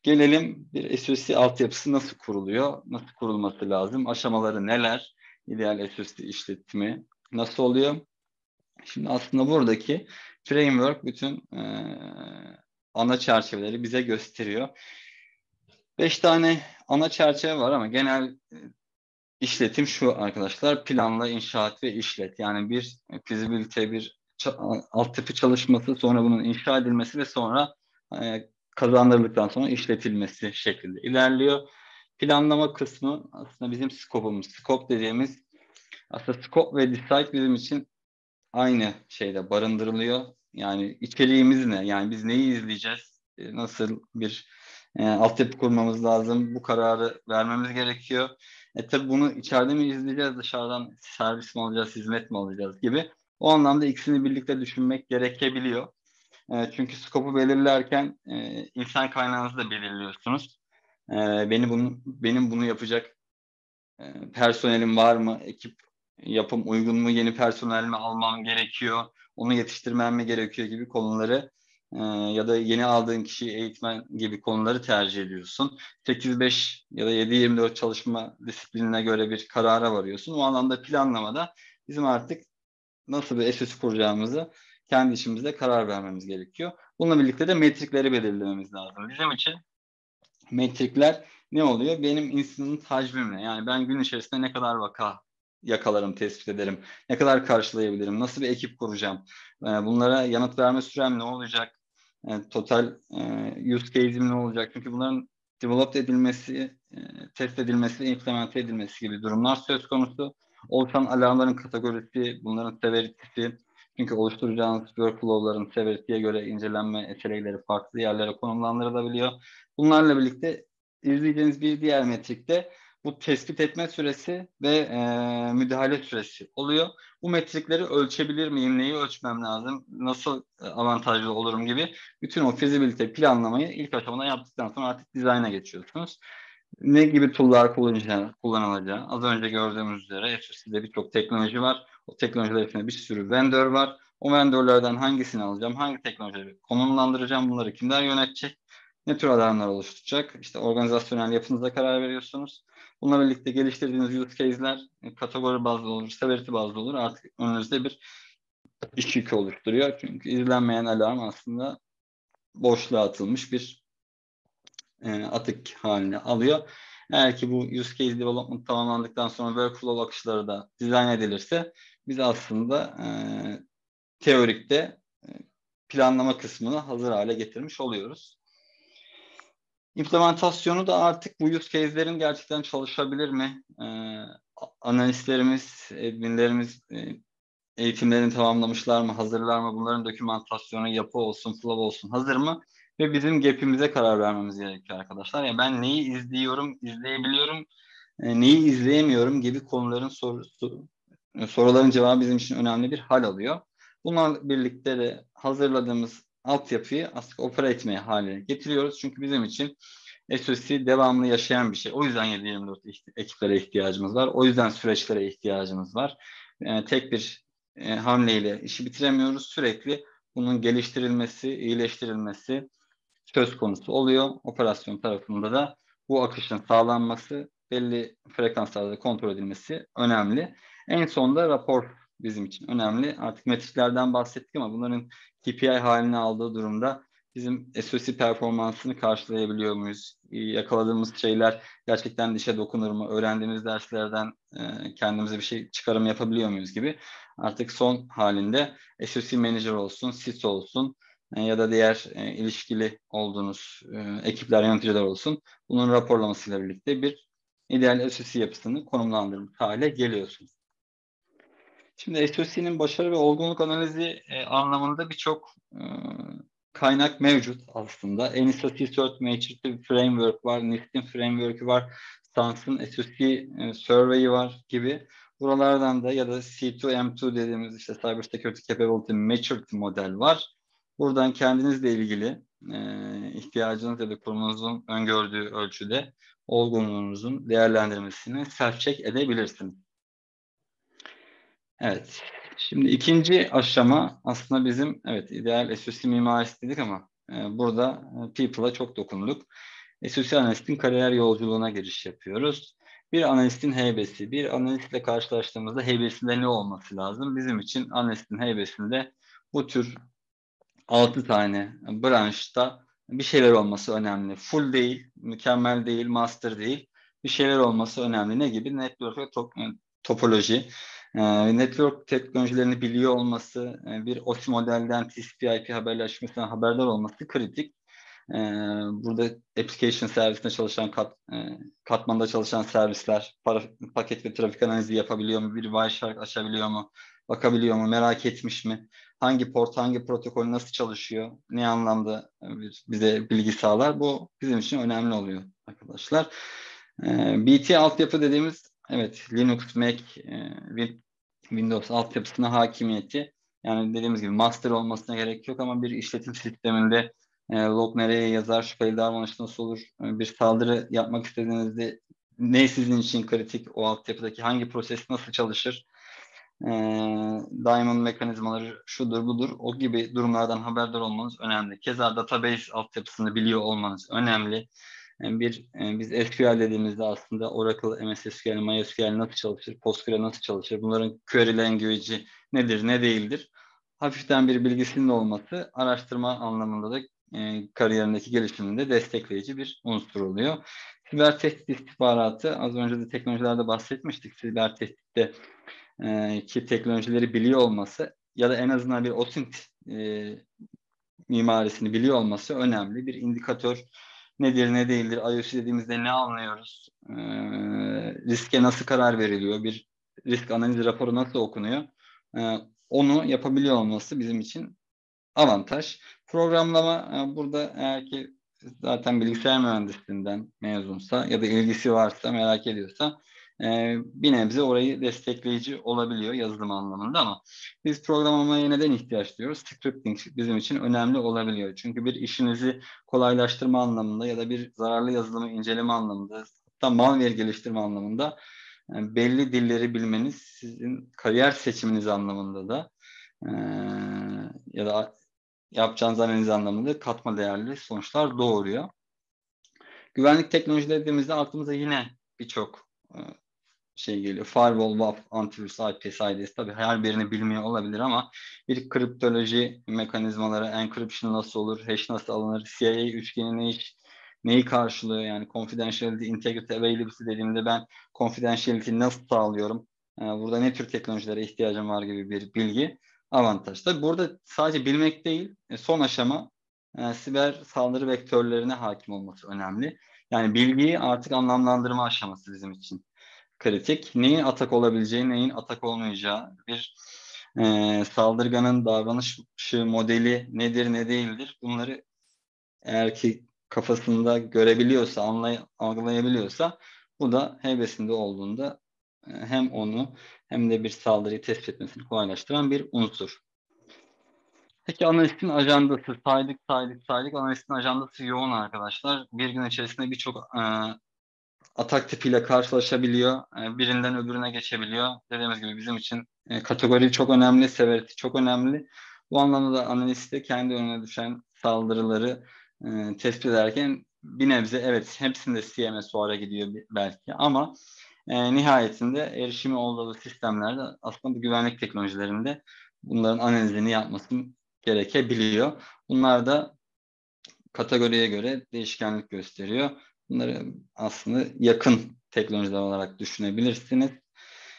gelelim bir SOC altyapısı nasıl kuruluyor? Nasıl kurulması lazım? Aşamaları neler? İdeal SOC işletimi nasıl oluyor? Şimdi aslında buradaki framework bütün e, ana çerçeveleri bize gösteriyor. Beş tane ana çerçeve var ama genel işletim şu arkadaşlar. Planla, inşaat ve işlet. Yani bir fizibilite, bir altyapı çalışması, sonra bunun inşa edilmesi ve sonra e, kazandırıldıktan sonra işletilmesi şeklinde ilerliyor. Planlama kısmı aslında bizim skopumuz. Skop dediğimiz aslında skop ve decide bizim için aynı şeyde barındırılıyor. Yani içeriğimiz ne? Yani biz neyi izleyeceğiz? E, nasıl bir e, altyapı kurmamız lazım? Bu kararı vermemiz gerekiyor. E tabi bunu içeride mi izleyeceğiz, dışarıdan servis mi alacağız, hizmet mi alacağız gibi. O anlamda ikisini birlikte düşünmek gerekebiliyor. E, çünkü skopu belirlerken e, insan kaynağınızı da belirliyorsunuz. E, beni bunu, benim bunu yapacak e, personelim var mı? Ekip yapım uygun mu? Yeni personel mi almam gerekiyor? Onu yetiştirmem mi gerekiyor gibi konuları ya da yeni aldığın kişiyi eğitmen gibi konuları tercih ediyorsun. 8-5 ya da 7-24 çalışma disiplinine göre bir karara varıyorsun. O anlamda planlamada bizim artık nasıl bir SOS kuracağımızı kendi işimizde karar vermemiz gerekiyor. Bununla birlikte de metrikleri belirlememiz lazım. Bizim için metrikler ne oluyor? Benim incident hacmimle yani ben gün içerisinde ne kadar vaka yakalarım, tespit ederim, ne kadar karşılayabilirim, nasıl bir ekip kuracağım, bunlara yanıt verme sürem ne olacak, yani total e, use case'im ne olacak? Çünkü bunların develop edilmesi, e, test edilmesi, implemente edilmesi gibi durumlar söz konusu. Oluşan alarmların kategorisi, bunların severity'si, çünkü oluşturacağınız workflow'ların severity'ye göre incelenme eseleleri farklı yerlere konumlandırılabiliyor. Bunlarla birlikte izleyeceğiniz bir diğer metrikte bu tespit etme süresi ve e, müdahale süresi oluyor. Bu metrikleri ölçebilir miyim? Neyi ölçmem lazım? Nasıl e, avantajlı olurum gibi bütün o fizibilite planlamayı ilk aşamada yaptıktan sonra artık dizayna geçiyorsunuz. Ne gibi tool'lar kullanılacağı, az önce gördüğümüz üzere SOC'de birçok teknoloji var. O teknolojiler içinde bir sürü vendor var. O vendorlardan hangisini alacağım, hangi teknolojileri konumlandıracağım, bunları kimler yönetecek, ne tür alarmlar oluşturacak? İşte organizasyonel yapınıza karar veriyorsunuz. Bununla birlikte geliştirdiğiniz use case'ler e, kategori bazlı olur, severity bazlı olur. Artık önünüzde bir iş yükü oluşturuyor. Çünkü izlenmeyen alarm aslında boşluğa atılmış bir e, atık haline alıyor. Eğer ki bu use case development tamamlandıktan sonra workflow akışları da dizayn edilirse biz aslında e, teorikte e, planlama kısmını hazır hale getirmiş oluyoruz. İmplementasyonu da artık bu use case'lerin gerçekten çalışabilir mi? Ee, analistlerimiz, adminlerimiz e, eğitimlerini tamamlamışlar mı, hazırlar mı? Bunların dokümantasyonu, yapı olsun, flow olsun hazır mı? Ve bizim gap'imize karar vermemiz gerekiyor arkadaşlar. Yani ben neyi izliyorum, izleyebiliyorum, e, neyi izleyemiyorum gibi konuların sorusu, soruların cevabı bizim için önemli bir hal alıyor. Bunlarla birlikte de hazırladığımız altyapıyı aslında opera etmeye haline getiriyoruz. Çünkü bizim için SOC devamlı yaşayan bir şey. O yüzden 7-24 ekiplere ihtiyacımız var. O yüzden süreçlere ihtiyacımız var. Yani tek bir e, hamleyle işi bitiremiyoruz. Sürekli bunun geliştirilmesi, iyileştirilmesi söz konusu oluyor. Operasyon tarafında da bu akışın sağlanması, belli frekanslarda kontrol edilmesi önemli. En sonda rapor bizim için önemli. Artık metriklerden bahsettik ama bunların KPI haline aldığı durumda bizim SOC performansını karşılayabiliyor muyuz? Yakaladığımız şeyler gerçekten dişe dokunur mu? Öğrendiğimiz derslerden e, kendimize bir şey çıkarım yapabiliyor muyuz gibi. Artık son halinde SOC Manager olsun, SIS olsun e, ya da diğer e, ilişkili olduğunuz ekipler, yöneticiler olsun. Bunun raporlamasıyla birlikte bir ideal SOC yapısını konumlandırmış hale geliyorsunuz. Şimdi SOC'nin başarı ve olgunluk analizi e, anlamında birçok e, kaynak mevcut aslında. Enisa C-Cert Maturity Framework var, NIST'in framework'ü var, Stanford'ın SOC e, Survey'i var gibi. Buralardan da ya da C2M2 dediğimiz işte Cyber Security Capability Maturity model var. Buradan kendinizle ilgili e, ihtiyacınız ya da kurumunuzun öngördüğü ölçüde olgunluğunuzun değerlendirmesini self-check edebilirsiniz. Evet. Şimdi ikinci aşama aslında bizim evet ideal SOC mimarisi dedik ama e, burada e, people'a çok dokunduk. SOC analistin kariyer yolculuğuna giriş yapıyoruz. Bir analistin heybesi, bir analistle karşılaştığımızda heybesinde ne olması lazım? Bizim için analistin heybesinde bu tür altı tane branşta bir şeyler olması önemli. Full değil, mükemmel değil, master değil. Bir şeyler olması önemli. Ne gibi? Network ve e, topoloji. E, network teknolojilerini biliyor olması, e, bir OSI modelden TCP/IP haberleşmesinden haberdar olması kritik. E, burada application servisinde çalışan kat, e, katmanda çalışan servisler para, paket ve trafik analizi yapabiliyor mu? Bir Wireshark açabiliyor mu? Bakabiliyor mu? Merak etmiş mi? Hangi port, hangi protokol nasıl çalışıyor? Ne anlamda bize bilgi sağlar? Bu bizim için önemli oluyor arkadaşlar. E, BT altyapı dediğimiz evet Linux, Mac, e, Windows altyapısına hakimiyeti yani dediğimiz gibi master olmasına gerek yok ama bir işletim sisteminde e, log nereye yazar, şüpheli davranış nasıl olur, e, bir saldırı yapmak istediğinizde ne sizin için kritik, o altyapıdaki hangi proses nasıl çalışır, e, diamond mekanizmaları şudur budur, o gibi durumlardan haberdar olmanız önemli. Keza database altyapısını biliyor olmanız önemli. Bir e, biz SQL dediğimizde aslında Oracle, MS SQL, MySQL nasıl çalışır, PostgreSQL nasıl çalışır, bunların query language'i nedir, ne değildir? Hafiften bir bilgisinin olması araştırma anlamında da e, kariyerindeki gelişiminde destekleyici bir unsur oluyor. Siber tehdit istihbaratı az önce de teknolojilerde bahsetmiştik. Siber tehditte e, ki teknolojileri biliyor olması ya da en azından bir OSINT e, mimarisini biliyor olması önemli. Bir indikatör nedir ne değildir, IOC dediğimizde ne anlıyoruz, e, riske nasıl karar veriliyor, bir risk analizi raporu nasıl okunuyor, e, onu yapabiliyor olması bizim için avantaj. Programlama e, burada eğer ki zaten bilgisayar mühendisliğinden mezunsa ya da ilgisi varsa merak ediyorsa e, bir nebze orayı destekleyici olabiliyor yazılım anlamında ama biz programlamaya neden ihtiyaç duyuyoruz? Scripting bizim için önemli olabiliyor. Çünkü bir işinizi kolaylaştırma anlamında ya da bir zararlı yazılımı inceleme anlamında hatta malware geliştirme anlamında e, belli dilleri bilmeniz sizin kariyer seçiminiz anlamında da e, ya da yapacağınız analiz anlamında katma değerli sonuçlar doğuruyor. Güvenlik teknolojileri dediğimizde aklımıza yine birçok e, şey geliyor. Firewall, WAF, antivirüs, IPS, IDS tabii her birini bilmiyor olabilir ama bir kriptoloji mekanizmaları, encryption nasıl olur, hash nasıl alınır, CIA üçgeni ne iş, neyi karşılıyor yani confidentiality, integrity, availability dediğimde ben confidentiality nasıl sağlıyorum, ee, burada ne tür teknolojilere ihtiyacım var gibi bir bilgi avantaj. Tabii burada sadece bilmek değil, e, son aşama e, siber saldırı vektörlerine hakim olması önemli. Yani bilgiyi artık anlamlandırma aşaması bizim için kritik. Neyin atak olabileceği, neyin atak olmayacağı, bir e, saldırganın davranışı modeli nedir, ne değildir bunları eğer ki kafasında görebiliyorsa, anlay algılayabiliyorsa bu da heybesinde olduğunda e, hem onu hem de bir saldırıyı tespit etmesini kolaylaştıran bir unsur. Peki analistin ajandası saydık saydık saydık analistin ajandası yoğun arkadaşlar. Bir gün içerisinde birçok e, atak tipiyle karşılaşabiliyor. E, birinden öbürüne geçebiliyor. Dediğimiz gibi bizim için e, kategori çok önemli, severity çok önemli. Bu anlamda da analiste kendi önüne düşen saldırıları e, tespit ederken bir nebze evet hepsinde CMS fuara gidiyor belki ama e, nihayetinde erişimi olduğu sistemlerde aslında bu güvenlik teknolojilerinde bunların analizini yapması gerekebiliyor. Bunlar da kategoriye göre değişkenlik gösteriyor. Bunları aslında yakın teknolojiler olarak düşünebilirsiniz.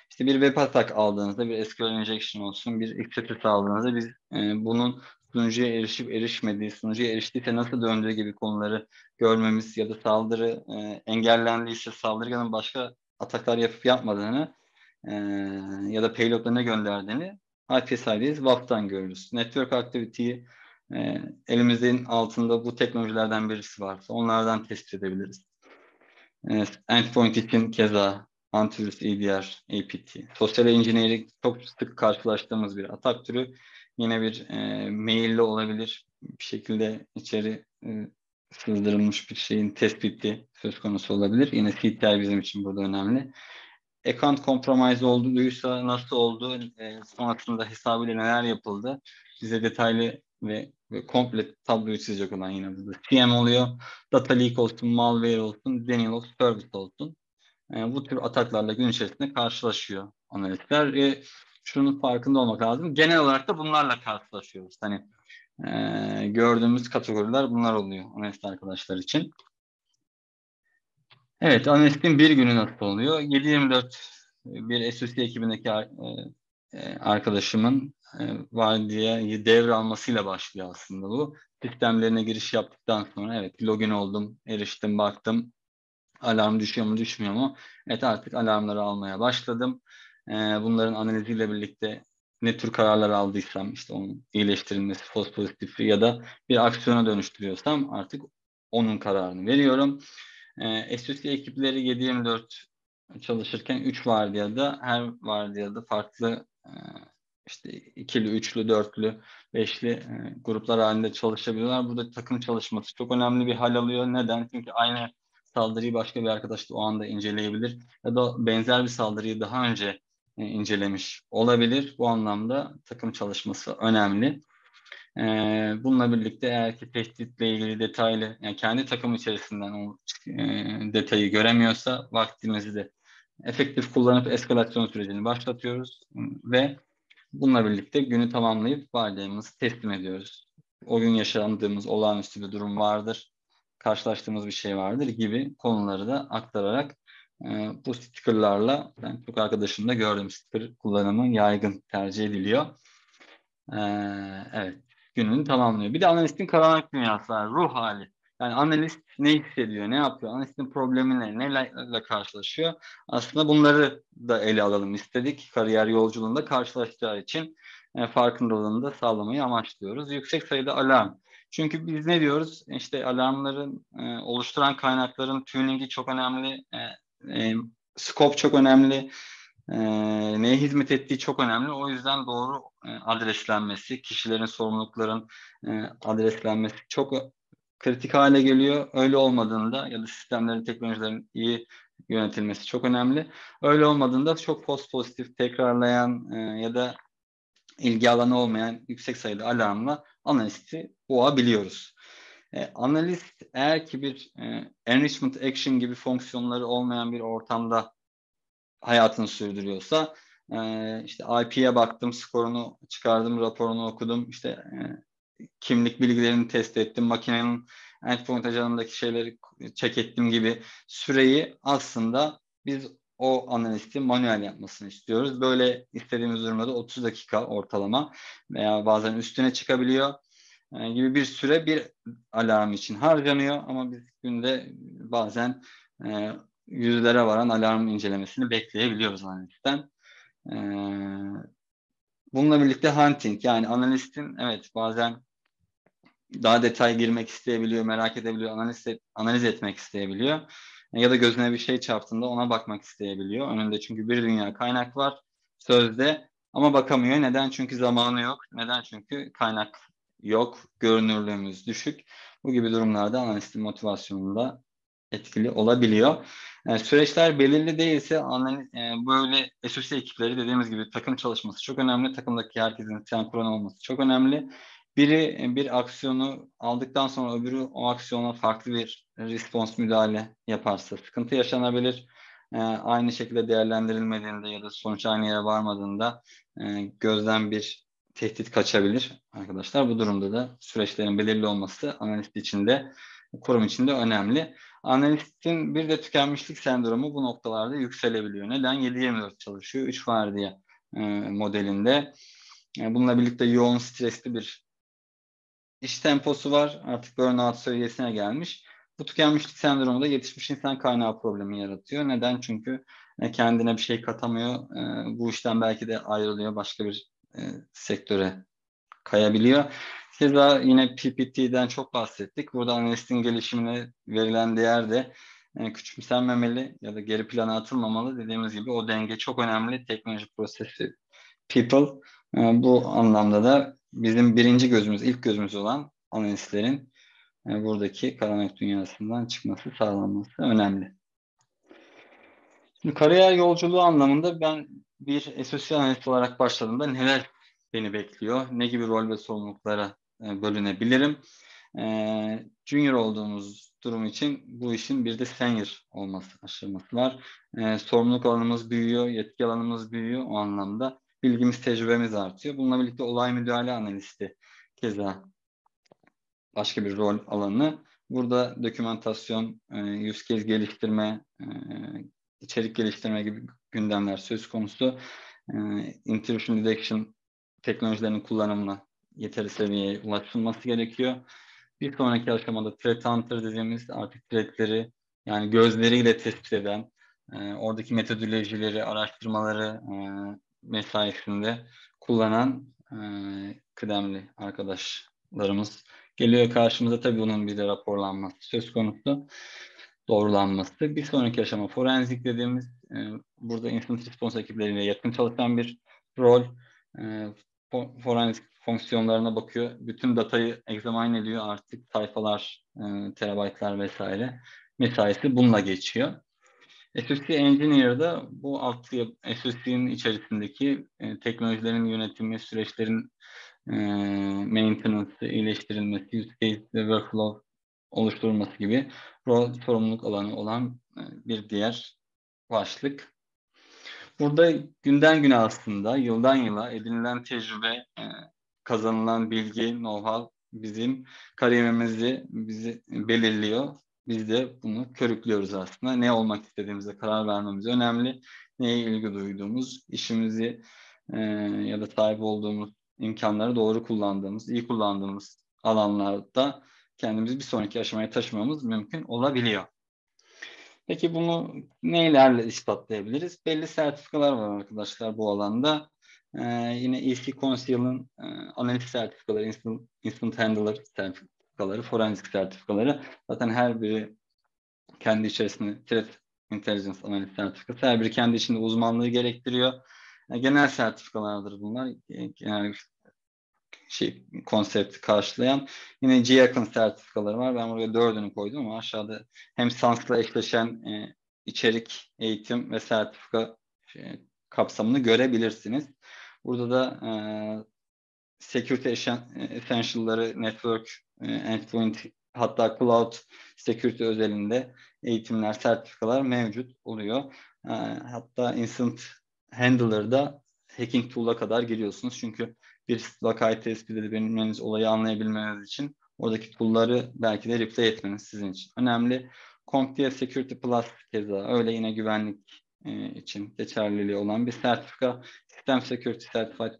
İşte bir web attack aldığınızda, bir SQL injection olsun, bir XSS aldığınızda biz e, bunun sunucuya erişip erişmediği, sunucuya eriştiyse nasıl döndüğü gibi konuları görmemiz ya da saldırı e, engellendiyse saldırganın başka ataklar yapıp yapmadığını e, ya da payload'la ne gönderdiğini IPSID'yiz, WAF'tan görürüz. Network Activity'yi e, elimizin altında bu teknolojilerden birisi varsa onlardan tespit edebiliriz. E, endpoint için keza antivirüs, EDR, APT. Sosyal engineering çok sık karşılaştığımız bir atak türü. Yine bir e, maille olabilir. Bir şekilde içeri e, sızdırılmış bir şeyin tespiti söz konusu olabilir. Yine CTR bizim için burada önemli. Account compromise olduysa nasıl oldu, e, sonrasında hesabıyla neler yapıldı, bize detaylı ve, ve komple tabloyu çizecek olan yine burada CM oluyor. Data leak olsun, malware olsun, denial of service olsun. E, bu tür ataklarla gün içerisinde karşılaşıyor analistler. E, şunun farkında olmak lazım. Genel olarak da bunlarla karşılaşıyoruz. Hani e, gördüğümüz kategoriler bunlar oluyor analist arkadaşlar için. Evet, analistin bir günü nasıl oluyor? 7-24 bir SOC ekibindeki e, arkadaşımın e, vardiyayı devralmasıyla başlıyor aslında bu. Sistemlerine giriş yaptıktan sonra evet login oldum, eriştim, baktım. Alarm düşüyor mu, düşmüyor mu? Evet artık alarmları almaya başladım. Bunların analiziyle birlikte ne tür kararlar aldıysam işte onun iyileştirilmesi, false pozitifi ya da bir aksiyona dönüştürüyorsam artık onun kararını veriyorum. E, ekipleri 7-24 çalışırken 3 vardiyada her vardiyada farklı e, işte ikili, üçlü, dörtlü, beşli e, gruplar halinde çalışabiliyorlar. Burada takım çalışması çok önemli bir hal alıyor. Neden? Çünkü aynı saldırıyı başka bir arkadaş da o anda inceleyebilir ya da benzer bir saldırıyı daha önce e, incelemiş olabilir. Bu anlamda takım çalışması önemli. E, bununla birlikte eğer ki tehditle ilgili detaylı, yani kendi takım içerisinden o e, detayı göremiyorsa vaktimizi de efektif kullanıp eskalasyon sürecini başlatıyoruz ve bununla birlikte günü tamamlayıp vardiyamızı teslim ediyoruz. O gün yaşandığımız olağanüstü bir durum vardır, karşılaştığımız bir şey vardır gibi konuları da aktararak e, bu stickerlarla ben çok arkadaşımda gördüm sticker kullanımı yaygın tercih ediliyor. E, evet gününü tamamlıyor. Bir de analistin karanlık dünyası var, ruh hali. Yani analist ne hissediyor, ne yapıyor, analistin problemi ne, neyle karşılaşıyor. Aslında bunları da ele alalım istedik. Kariyer yolculuğunda karşılaşacağı için e, farkındalığını da sağlamayı amaçlıyoruz. Yüksek sayıda alarm. Çünkü biz ne diyoruz? İşte alarmların e, oluşturan kaynakların tuningi çok önemli, e, e, scope çok önemli, e, neye hizmet ettiği çok önemli. O yüzden doğru e, adreslenmesi, kişilerin sorumlulukların e, adreslenmesi çok kritik hale geliyor. Öyle olmadığında ya da sistemlerin, teknolojilerin iyi yönetilmesi çok önemli. Öyle olmadığında çok post pozitif tekrarlayan e, ya da ilgi alanı olmayan yüksek sayıda alarmla analisti boğabiliyoruz. E, analist eğer ki bir e, enrichment action gibi fonksiyonları olmayan bir ortamda hayatını sürdürüyorsa e, işte IP'ye baktım, skorunu çıkardım, raporunu okudum, işte e, kimlik bilgilerini test ettim, makinenin endpoint ajanındaki şeyleri check ettim gibi süreyi aslında biz o analisti manuel yapmasını istiyoruz. Böyle istediğimiz durumda da 30 dakika ortalama veya bazen üstüne çıkabiliyor e, gibi bir süre bir alarm için harcanıyor ama biz günde bazen e, yüzlere varan alarm incelemesini bekleyebiliyoruz analistten. E, bununla birlikte hunting yani analistin evet bazen daha detay girmek isteyebiliyor, merak edebiliyor, analiz, et, analiz etmek isteyebiliyor. Ya da gözüne bir şey çarptığında ona bakmak isteyebiliyor. Önünde çünkü bir dünya kaynak var sözde ama bakamıyor. Neden? Çünkü zamanı yok. Neden? Çünkü kaynak yok, görünürlüğümüz düşük. Bu gibi durumlarda analistin motivasyonunda etkili olabiliyor. Yani süreçler belirli değilse analiz, e, böyle SOC ekipleri dediğimiz gibi takım çalışması çok önemli. Takımdaki herkesin senkron olması çok önemli. Biri e, bir aksiyonu aldıktan sonra öbürü o aksiyona farklı bir respons müdahale yaparsa sıkıntı yaşanabilir. E, aynı şekilde değerlendirilmediğinde ya da sonuç aynı yere varmadığında e, gözden bir tehdit kaçabilir arkadaşlar. Bu durumda da süreçlerin belirli olması analist içinde, kurum içinde önemli. Analistin bir de tükenmişlik sendromu bu noktalarda yükselebiliyor. Neden? 7-24 çalışıyor. 3 vardiya e, modelinde. E, bununla birlikte yoğun stresli bir iş temposu var. Artık burnout seviyesine gelmiş. Bu tükenmişlik sendromu da yetişmiş insan kaynağı problemi yaratıyor. Neden? Çünkü e, kendine bir şey katamıyor. E, bu işten belki de ayrılıyor. Başka bir e, sektöre kayabiliyor. Keza yine PPT'den çok bahsettik. Burada analistin gelişimine verilen değer de e, küçümsenmemeli ya da geri plana atılmamalı. Dediğimiz gibi o denge çok önemli. Teknoloji prosesi people. Bu anlamda da bizim birinci gözümüz, ilk gözümüz olan analistlerin e, buradaki karanlık dünyasından çıkması, sağlanması önemli. Şimdi kariyer yolculuğu anlamında ben bir sosyal analist olarak başladığımda neler beni bekliyor, ne gibi rol ve sorumluluklara e, bölünebilirim. E, junior olduğumuz durum için bu işin bir de senior olması aşaması var. E, sorumluluk alanımız büyüyor, yetki alanımız büyüyor o anlamda. Bilgimiz, tecrübemiz artıyor. Bununla birlikte olay müdahale analisti keza başka bir rol alanı. Burada dokümantasyon, e, yüz kez geliştirme, e, içerik geliştirme gibi gündemler söz konusu. E, intrusion detection teknolojilerinin kullanımına yeteri seviyeye ulaşılması gerekiyor. Bir sonraki aşamada threat hunter dediğimiz artık threatleri yani gözleriyle tespit eden, oradaki metodolojileri, araştırmaları mesaisinde kullanan e, kıdemli arkadaşlarımız geliyor karşımıza. Tabii bunun bir de raporlanması söz konusu, doğrulanması. Bir sonraki aşama forenzik dediğimiz e, burada incident response ekipleriyle yakın çalışan bir rol. E, forenzik fonksiyonlarına bakıyor. Bütün datayı examine ediyor artık sayfalar, e, terabaytlar vesaire. Mesaisi bununla geçiyor. SOC Engineer'da bu alt SOC'nin içerisindeki e, teknolojilerin yönetimi, süreçlerin e, maintenance, iyileştirilmesi, use case workflow oluşturulması gibi rol sorumluluk alanı olan e, bir diğer başlık. Burada günden güne aslında yıldan yıla edinilen tecrübe, e, kazanılan bilgi, know-how bizim kariyerimizi bizi belirliyor. Biz de bunu körüklüyoruz aslında. Ne olmak istediğimizde karar vermemiz önemli. Neye ilgi duyduğumuz, işimizi e, ya da sahip olduğumuz imkanları doğru kullandığımız, iyi kullandığımız alanlarda kendimizi bir sonraki aşamaya taşımamız mümkün olabiliyor. Peki bunu neylerle ispatlayabiliriz? Belli sertifikalar var arkadaşlar bu alanda. Ee, yine EC Council'ın e, analitik sertifikaları, instant, instant Handler sertifikaları, forensic sertifikaları. Zaten her biri kendi içerisinde Threat Intelligence analiz sertifikası. Her biri kendi içinde uzmanlığı gerektiriyor. E, genel sertifikalardır bunlar. E, genel şey konsepti karşılayan. Yine G-Yakın sertifikaları var. Ben buraya dördünü koydum ama aşağıda hem SANS'la eşleşen e, içerik, eğitim ve sertifika e, kapsamını görebilirsiniz. Burada da e, security essential'ları, network, e, endpoint hatta cloud security özelinde eğitimler, sertifikalar mevcut oluyor. E, hatta instant handler'da hacking tool'a kadar giriyorsunuz. Çünkü bir vakayı tespit edebilmeniz, olayı anlayabilmeniz için oradaki tool'ları belki de replay etmeniz sizin için önemli. CompTIA Security Plus keza öyle yine güvenlik e, için geçerliliği olan bir sertifika. Sistem Security Certified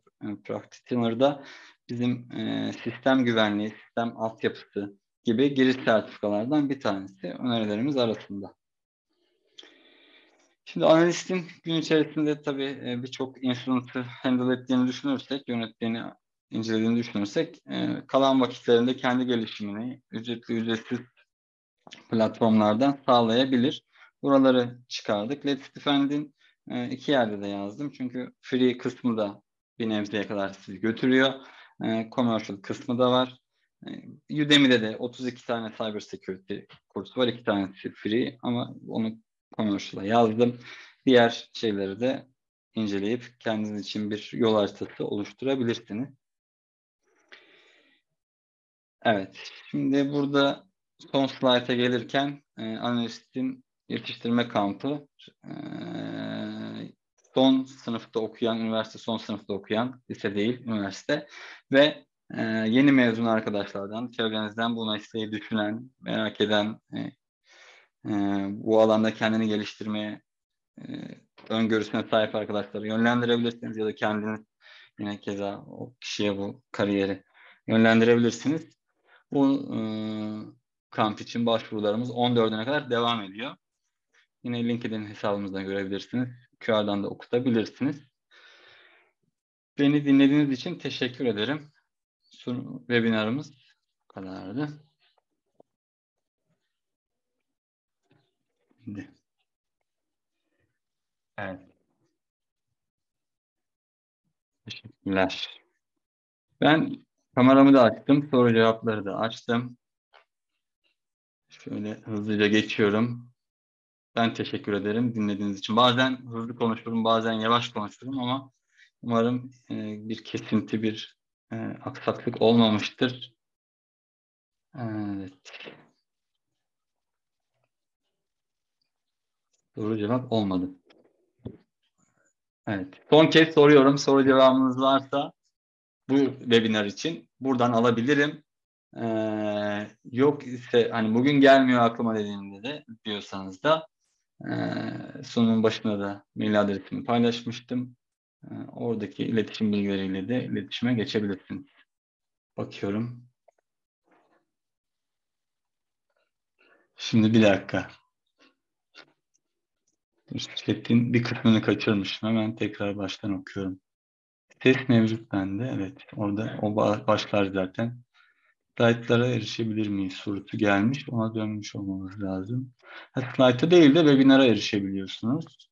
Practitioner'da bizim e, sistem güvenliği, sistem altyapısı gibi giriş sertifikalardan bir tanesi önerilerimiz arasında. Şimdi analistin gün içerisinde tabii e, birçok incident'ı handle ettiğini düşünürsek, yönettiğini incelediğini düşünürsek e, kalan vakitlerinde kendi gelişimini ücretli ücretsiz platformlardan sağlayabilir. Buraları çıkardık. Let's Defend'in e, iki yerde de yazdım. Çünkü free kısmı da bir nebzeye kadar sizi götürüyor. E, commercial kısmı da var. E, Udemy'de de 32 tane cyber security kursu var. 2 tanesi free ama onu commercial'a yazdım. Diğer şeyleri de inceleyip kendiniz için bir yol haritası oluşturabilirsiniz. Evet. Şimdi burada son slayta gelirken e, analistin yetiştirme kampı e, son sınıfta okuyan, üniversite son sınıfta okuyan, lise değil, üniversite ve e, yeni mezun arkadaşlardan, çevrenizden bu mesleği düşünen, merak eden, e, e, bu alanda kendini geliştirmeye e, öngörüsüne sahip arkadaşları yönlendirebilirsiniz ya da kendiniz yine keza o kişiye bu kariyeri yönlendirebilirsiniz. Bu e, kamp için başvurularımız 14'üne kadar devam ediyor. Yine LinkedIn hesabımızdan görebilirsiniz. QR'dan da okutabilirsiniz. Beni dinlediğiniz için teşekkür ederim. Webinarımız bu kadardı. Şimdi. Evet. Teşekkürler. Ben kameramı da açtım. Soru cevapları da açtım. Şöyle hızlıca geçiyorum. Ben teşekkür ederim dinlediğiniz için. Bazen hızlı konuşurum, bazen yavaş konuşurum ama umarım e, bir kesinti, bir e, aksaklık olmamıştır. Evet. Soru cevap olmadı. Evet. Son kez soruyorum. Soru cevabınız varsa bu webinar için buradan alabilirim. Ee, yok ise hani bugün gelmiyor aklıma dediğimde de diyorsanız da e, sunumun başında da mail adresimi paylaşmıştım. E, oradaki iletişim bilgileriyle de iletişime geçebilirsiniz. Bakıyorum. Şimdi bir dakika. Chat'in bir kısmını kaçırmışım. Hemen tekrar baştan okuyorum. Ses mevcut bende. Evet. Orada o başlar zaten. Slaytlara erişebilir miyiz sorusu gelmiş. Ona dönmüş olmamız lazım. Slayta değil de webinara erişebiliyorsunuz.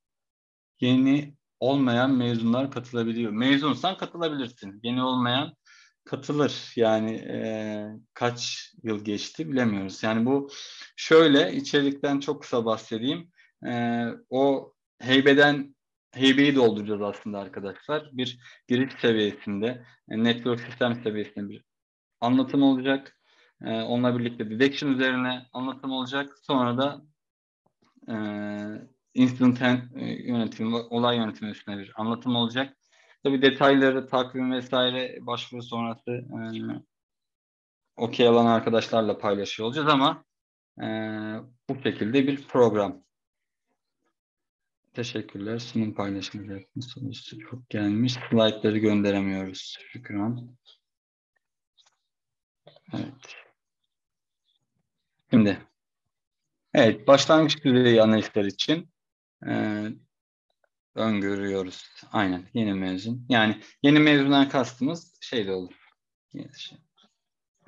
Yeni olmayan mezunlar katılabiliyor. Mezunsan katılabilirsin. Yeni olmayan katılır. Yani e, kaç yıl geçti bilemiyoruz. Yani bu şöyle içerikten çok kısa bahsedeyim. E, o heybeden heybeyi dolduracağız aslında arkadaşlar. Bir giriş seviyesinde, network sistem seviyesinde bir anlatım olacak. E, onunla birlikte detection üzerine anlatım olacak. Sonra da e, incident e, yönetimi, olay yönetimi üstüne bir anlatım olacak. Tabi detayları, takvim vesaire başvuru sonrası e, okey alan arkadaşlarla paylaşıyor olacağız ama e, bu şekilde bir program. Teşekkürler. Sunum paylaşımı sorusu çok gelmiş. Slaytları gönderemiyoruz. Şükran. Evet. Şimdi evet başlangıç düzeyi analistler için e, öngörüyoruz. Aynen yeni mezun. Yani yeni mezundan kastımız şeyde olur. Şey,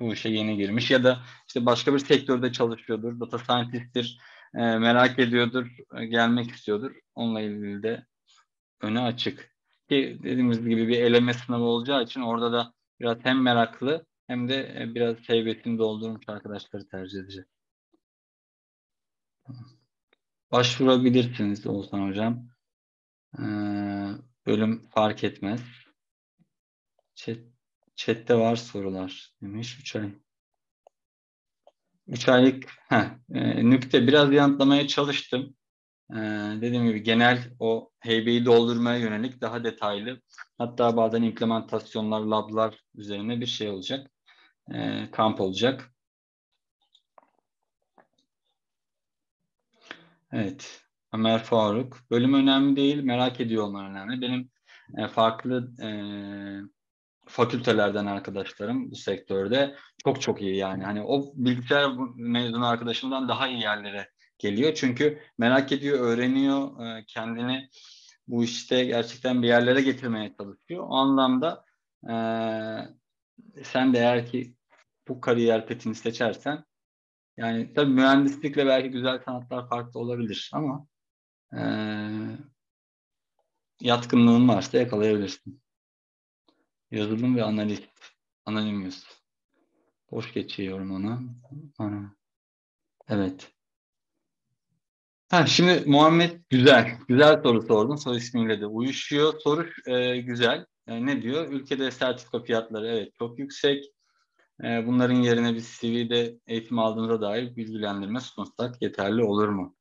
bu işe yeni girmiş ya da işte başka bir sektörde çalışıyordur. Data scientist'tir. E, merak ediyordur. E, gelmek istiyordur. Onunla ilgili de öne açık. Ki dediğimiz gibi bir eleme sınavı olacağı için orada da biraz hem meraklı hem de e, biraz heybetini doldurmuş arkadaşları tercih edecek. Başvurabilirsiniz Oğuzhan Hocam. Ee, bölüm fark etmez. Chat, chatte var sorular demiş. 3 ay. 3 aylık heh, e, nükte biraz yanıtlamaya çalıştım. Ee, dediğim gibi genel o heybeyi doldurmaya yönelik daha detaylı hatta bazen implementasyonlar, lablar üzerine bir şey olacak. Ee, kamp olacak. Evet. Ömer Faruk. Bölüm önemli değil, merak ediyor olman önemli. Benim e, farklı e, fakültelerden arkadaşlarım bu sektörde çok çok iyi yani. Hani o bilgisayar mezunu arkadaşımdan daha iyi yerlere geliyor. Çünkü merak ediyor, öğreniyor, e, kendini bu işte gerçekten bir yerlere getirmeye çalışıyor. O anlamda e, sen de eğer ki bu kariyer petini seçersen yani tabii mühendislikle belki güzel sanatlar farklı olabilir ama e, yatkınlığın varsa yakalayabilirsin. Yazılım ve analiz Anonymous. Boş geçiyorum onu. Ana. Evet. Ha, şimdi Muhammed güzel. Güzel soru sordun. Soru ismiyle de uyuşuyor. Soru e, güzel. E, ne diyor? Ülkede sertifika fiyatları evet çok yüksek. E, bunların yerine bir CV'de eğitim aldığınıza dair bilgilendirme sunsak yeterli olur mu?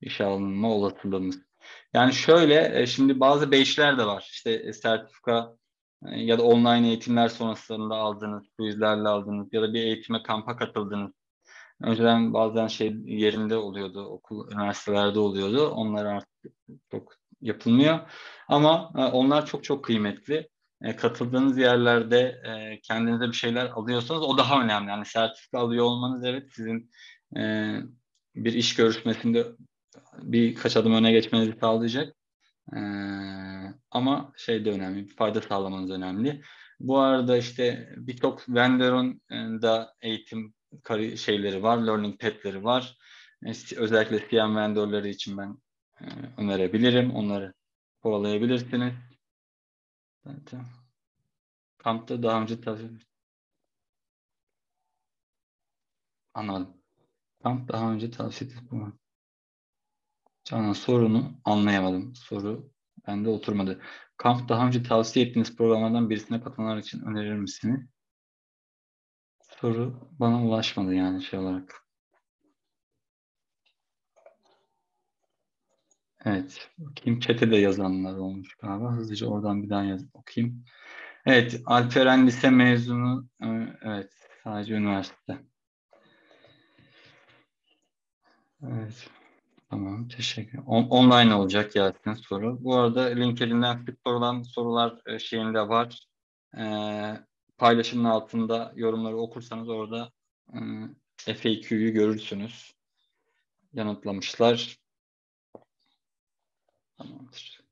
İşe alınma olasılığımız. Yani şöyle, e, şimdi bazı beşler de var. İşte e, sertifika e, ya da online eğitimler sonrasında aldığınız, quizlerle aldığınız ya da bir eğitime kampa katıldınız. Önceden bazen şey yerinde oluyordu, okul, üniversitelerde oluyordu. Onlar artık çok yapılmıyor. Ama onlar çok çok kıymetli. Katıldığınız yerlerde kendinize bir şeyler alıyorsanız o daha önemli. Yani sertifika alıyor olmanız evet sizin bir iş görüşmesinde birkaç adım öne geçmenizi sağlayacak. Ee, ama şey de önemli, fayda sağlamanız önemli. Bu arada işte birçok vendor'un e, da eğitim şeyleri var, learning pad'leri var. E, özellikle CM vendorları için ben e, önerebilirim. Onları kovalayabilirsiniz. Zaten kampta daha önce tabii anladım. Kamp daha önce tavsiye edildi. Canan sorunu anlayamadım. Soru bende oturmadı. Kamp daha önce tavsiye ettiğiniz programlardan birisine katılanlar için önerir misiniz? Soru bana ulaşmadı yani şey olarak. Evet. Bakayım chat'e de yazanlar olmuş galiba. Hızlıca oradan bir daha yaz, okuyayım. Evet. Alperen lise mezunu. E, evet. Sadece üniversite. Evet. Tamam, teşekkür On, online olacak Yasin soru. Bu arada LinkedIn'den sık sorulan sorular e, şeyinde var. Ee, paylaşımın altında yorumları okursanız orada e, FAQ'yu görürsünüz. Yanıtlamışlar. Tamamdır.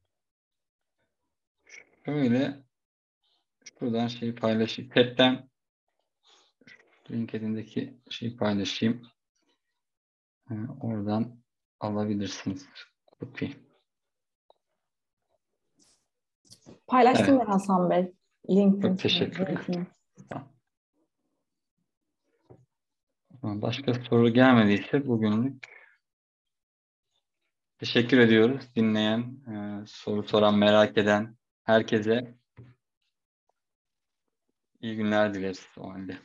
Şöyle şuradan şeyi paylaşayım. Chat'ten LinkedIn'deki şeyi paylaşayım. Ee, oradan alabilirsiniz. Copy. Paylaştım evet. ben Hasan Bey. LinkedIn. Çok teşekkür ederim. Başka soru gelmediyse bugünlük teşekkür ediyoruz. Dinleyen, e, soru soran, merak eden herkese iyi günler dileriz o halde.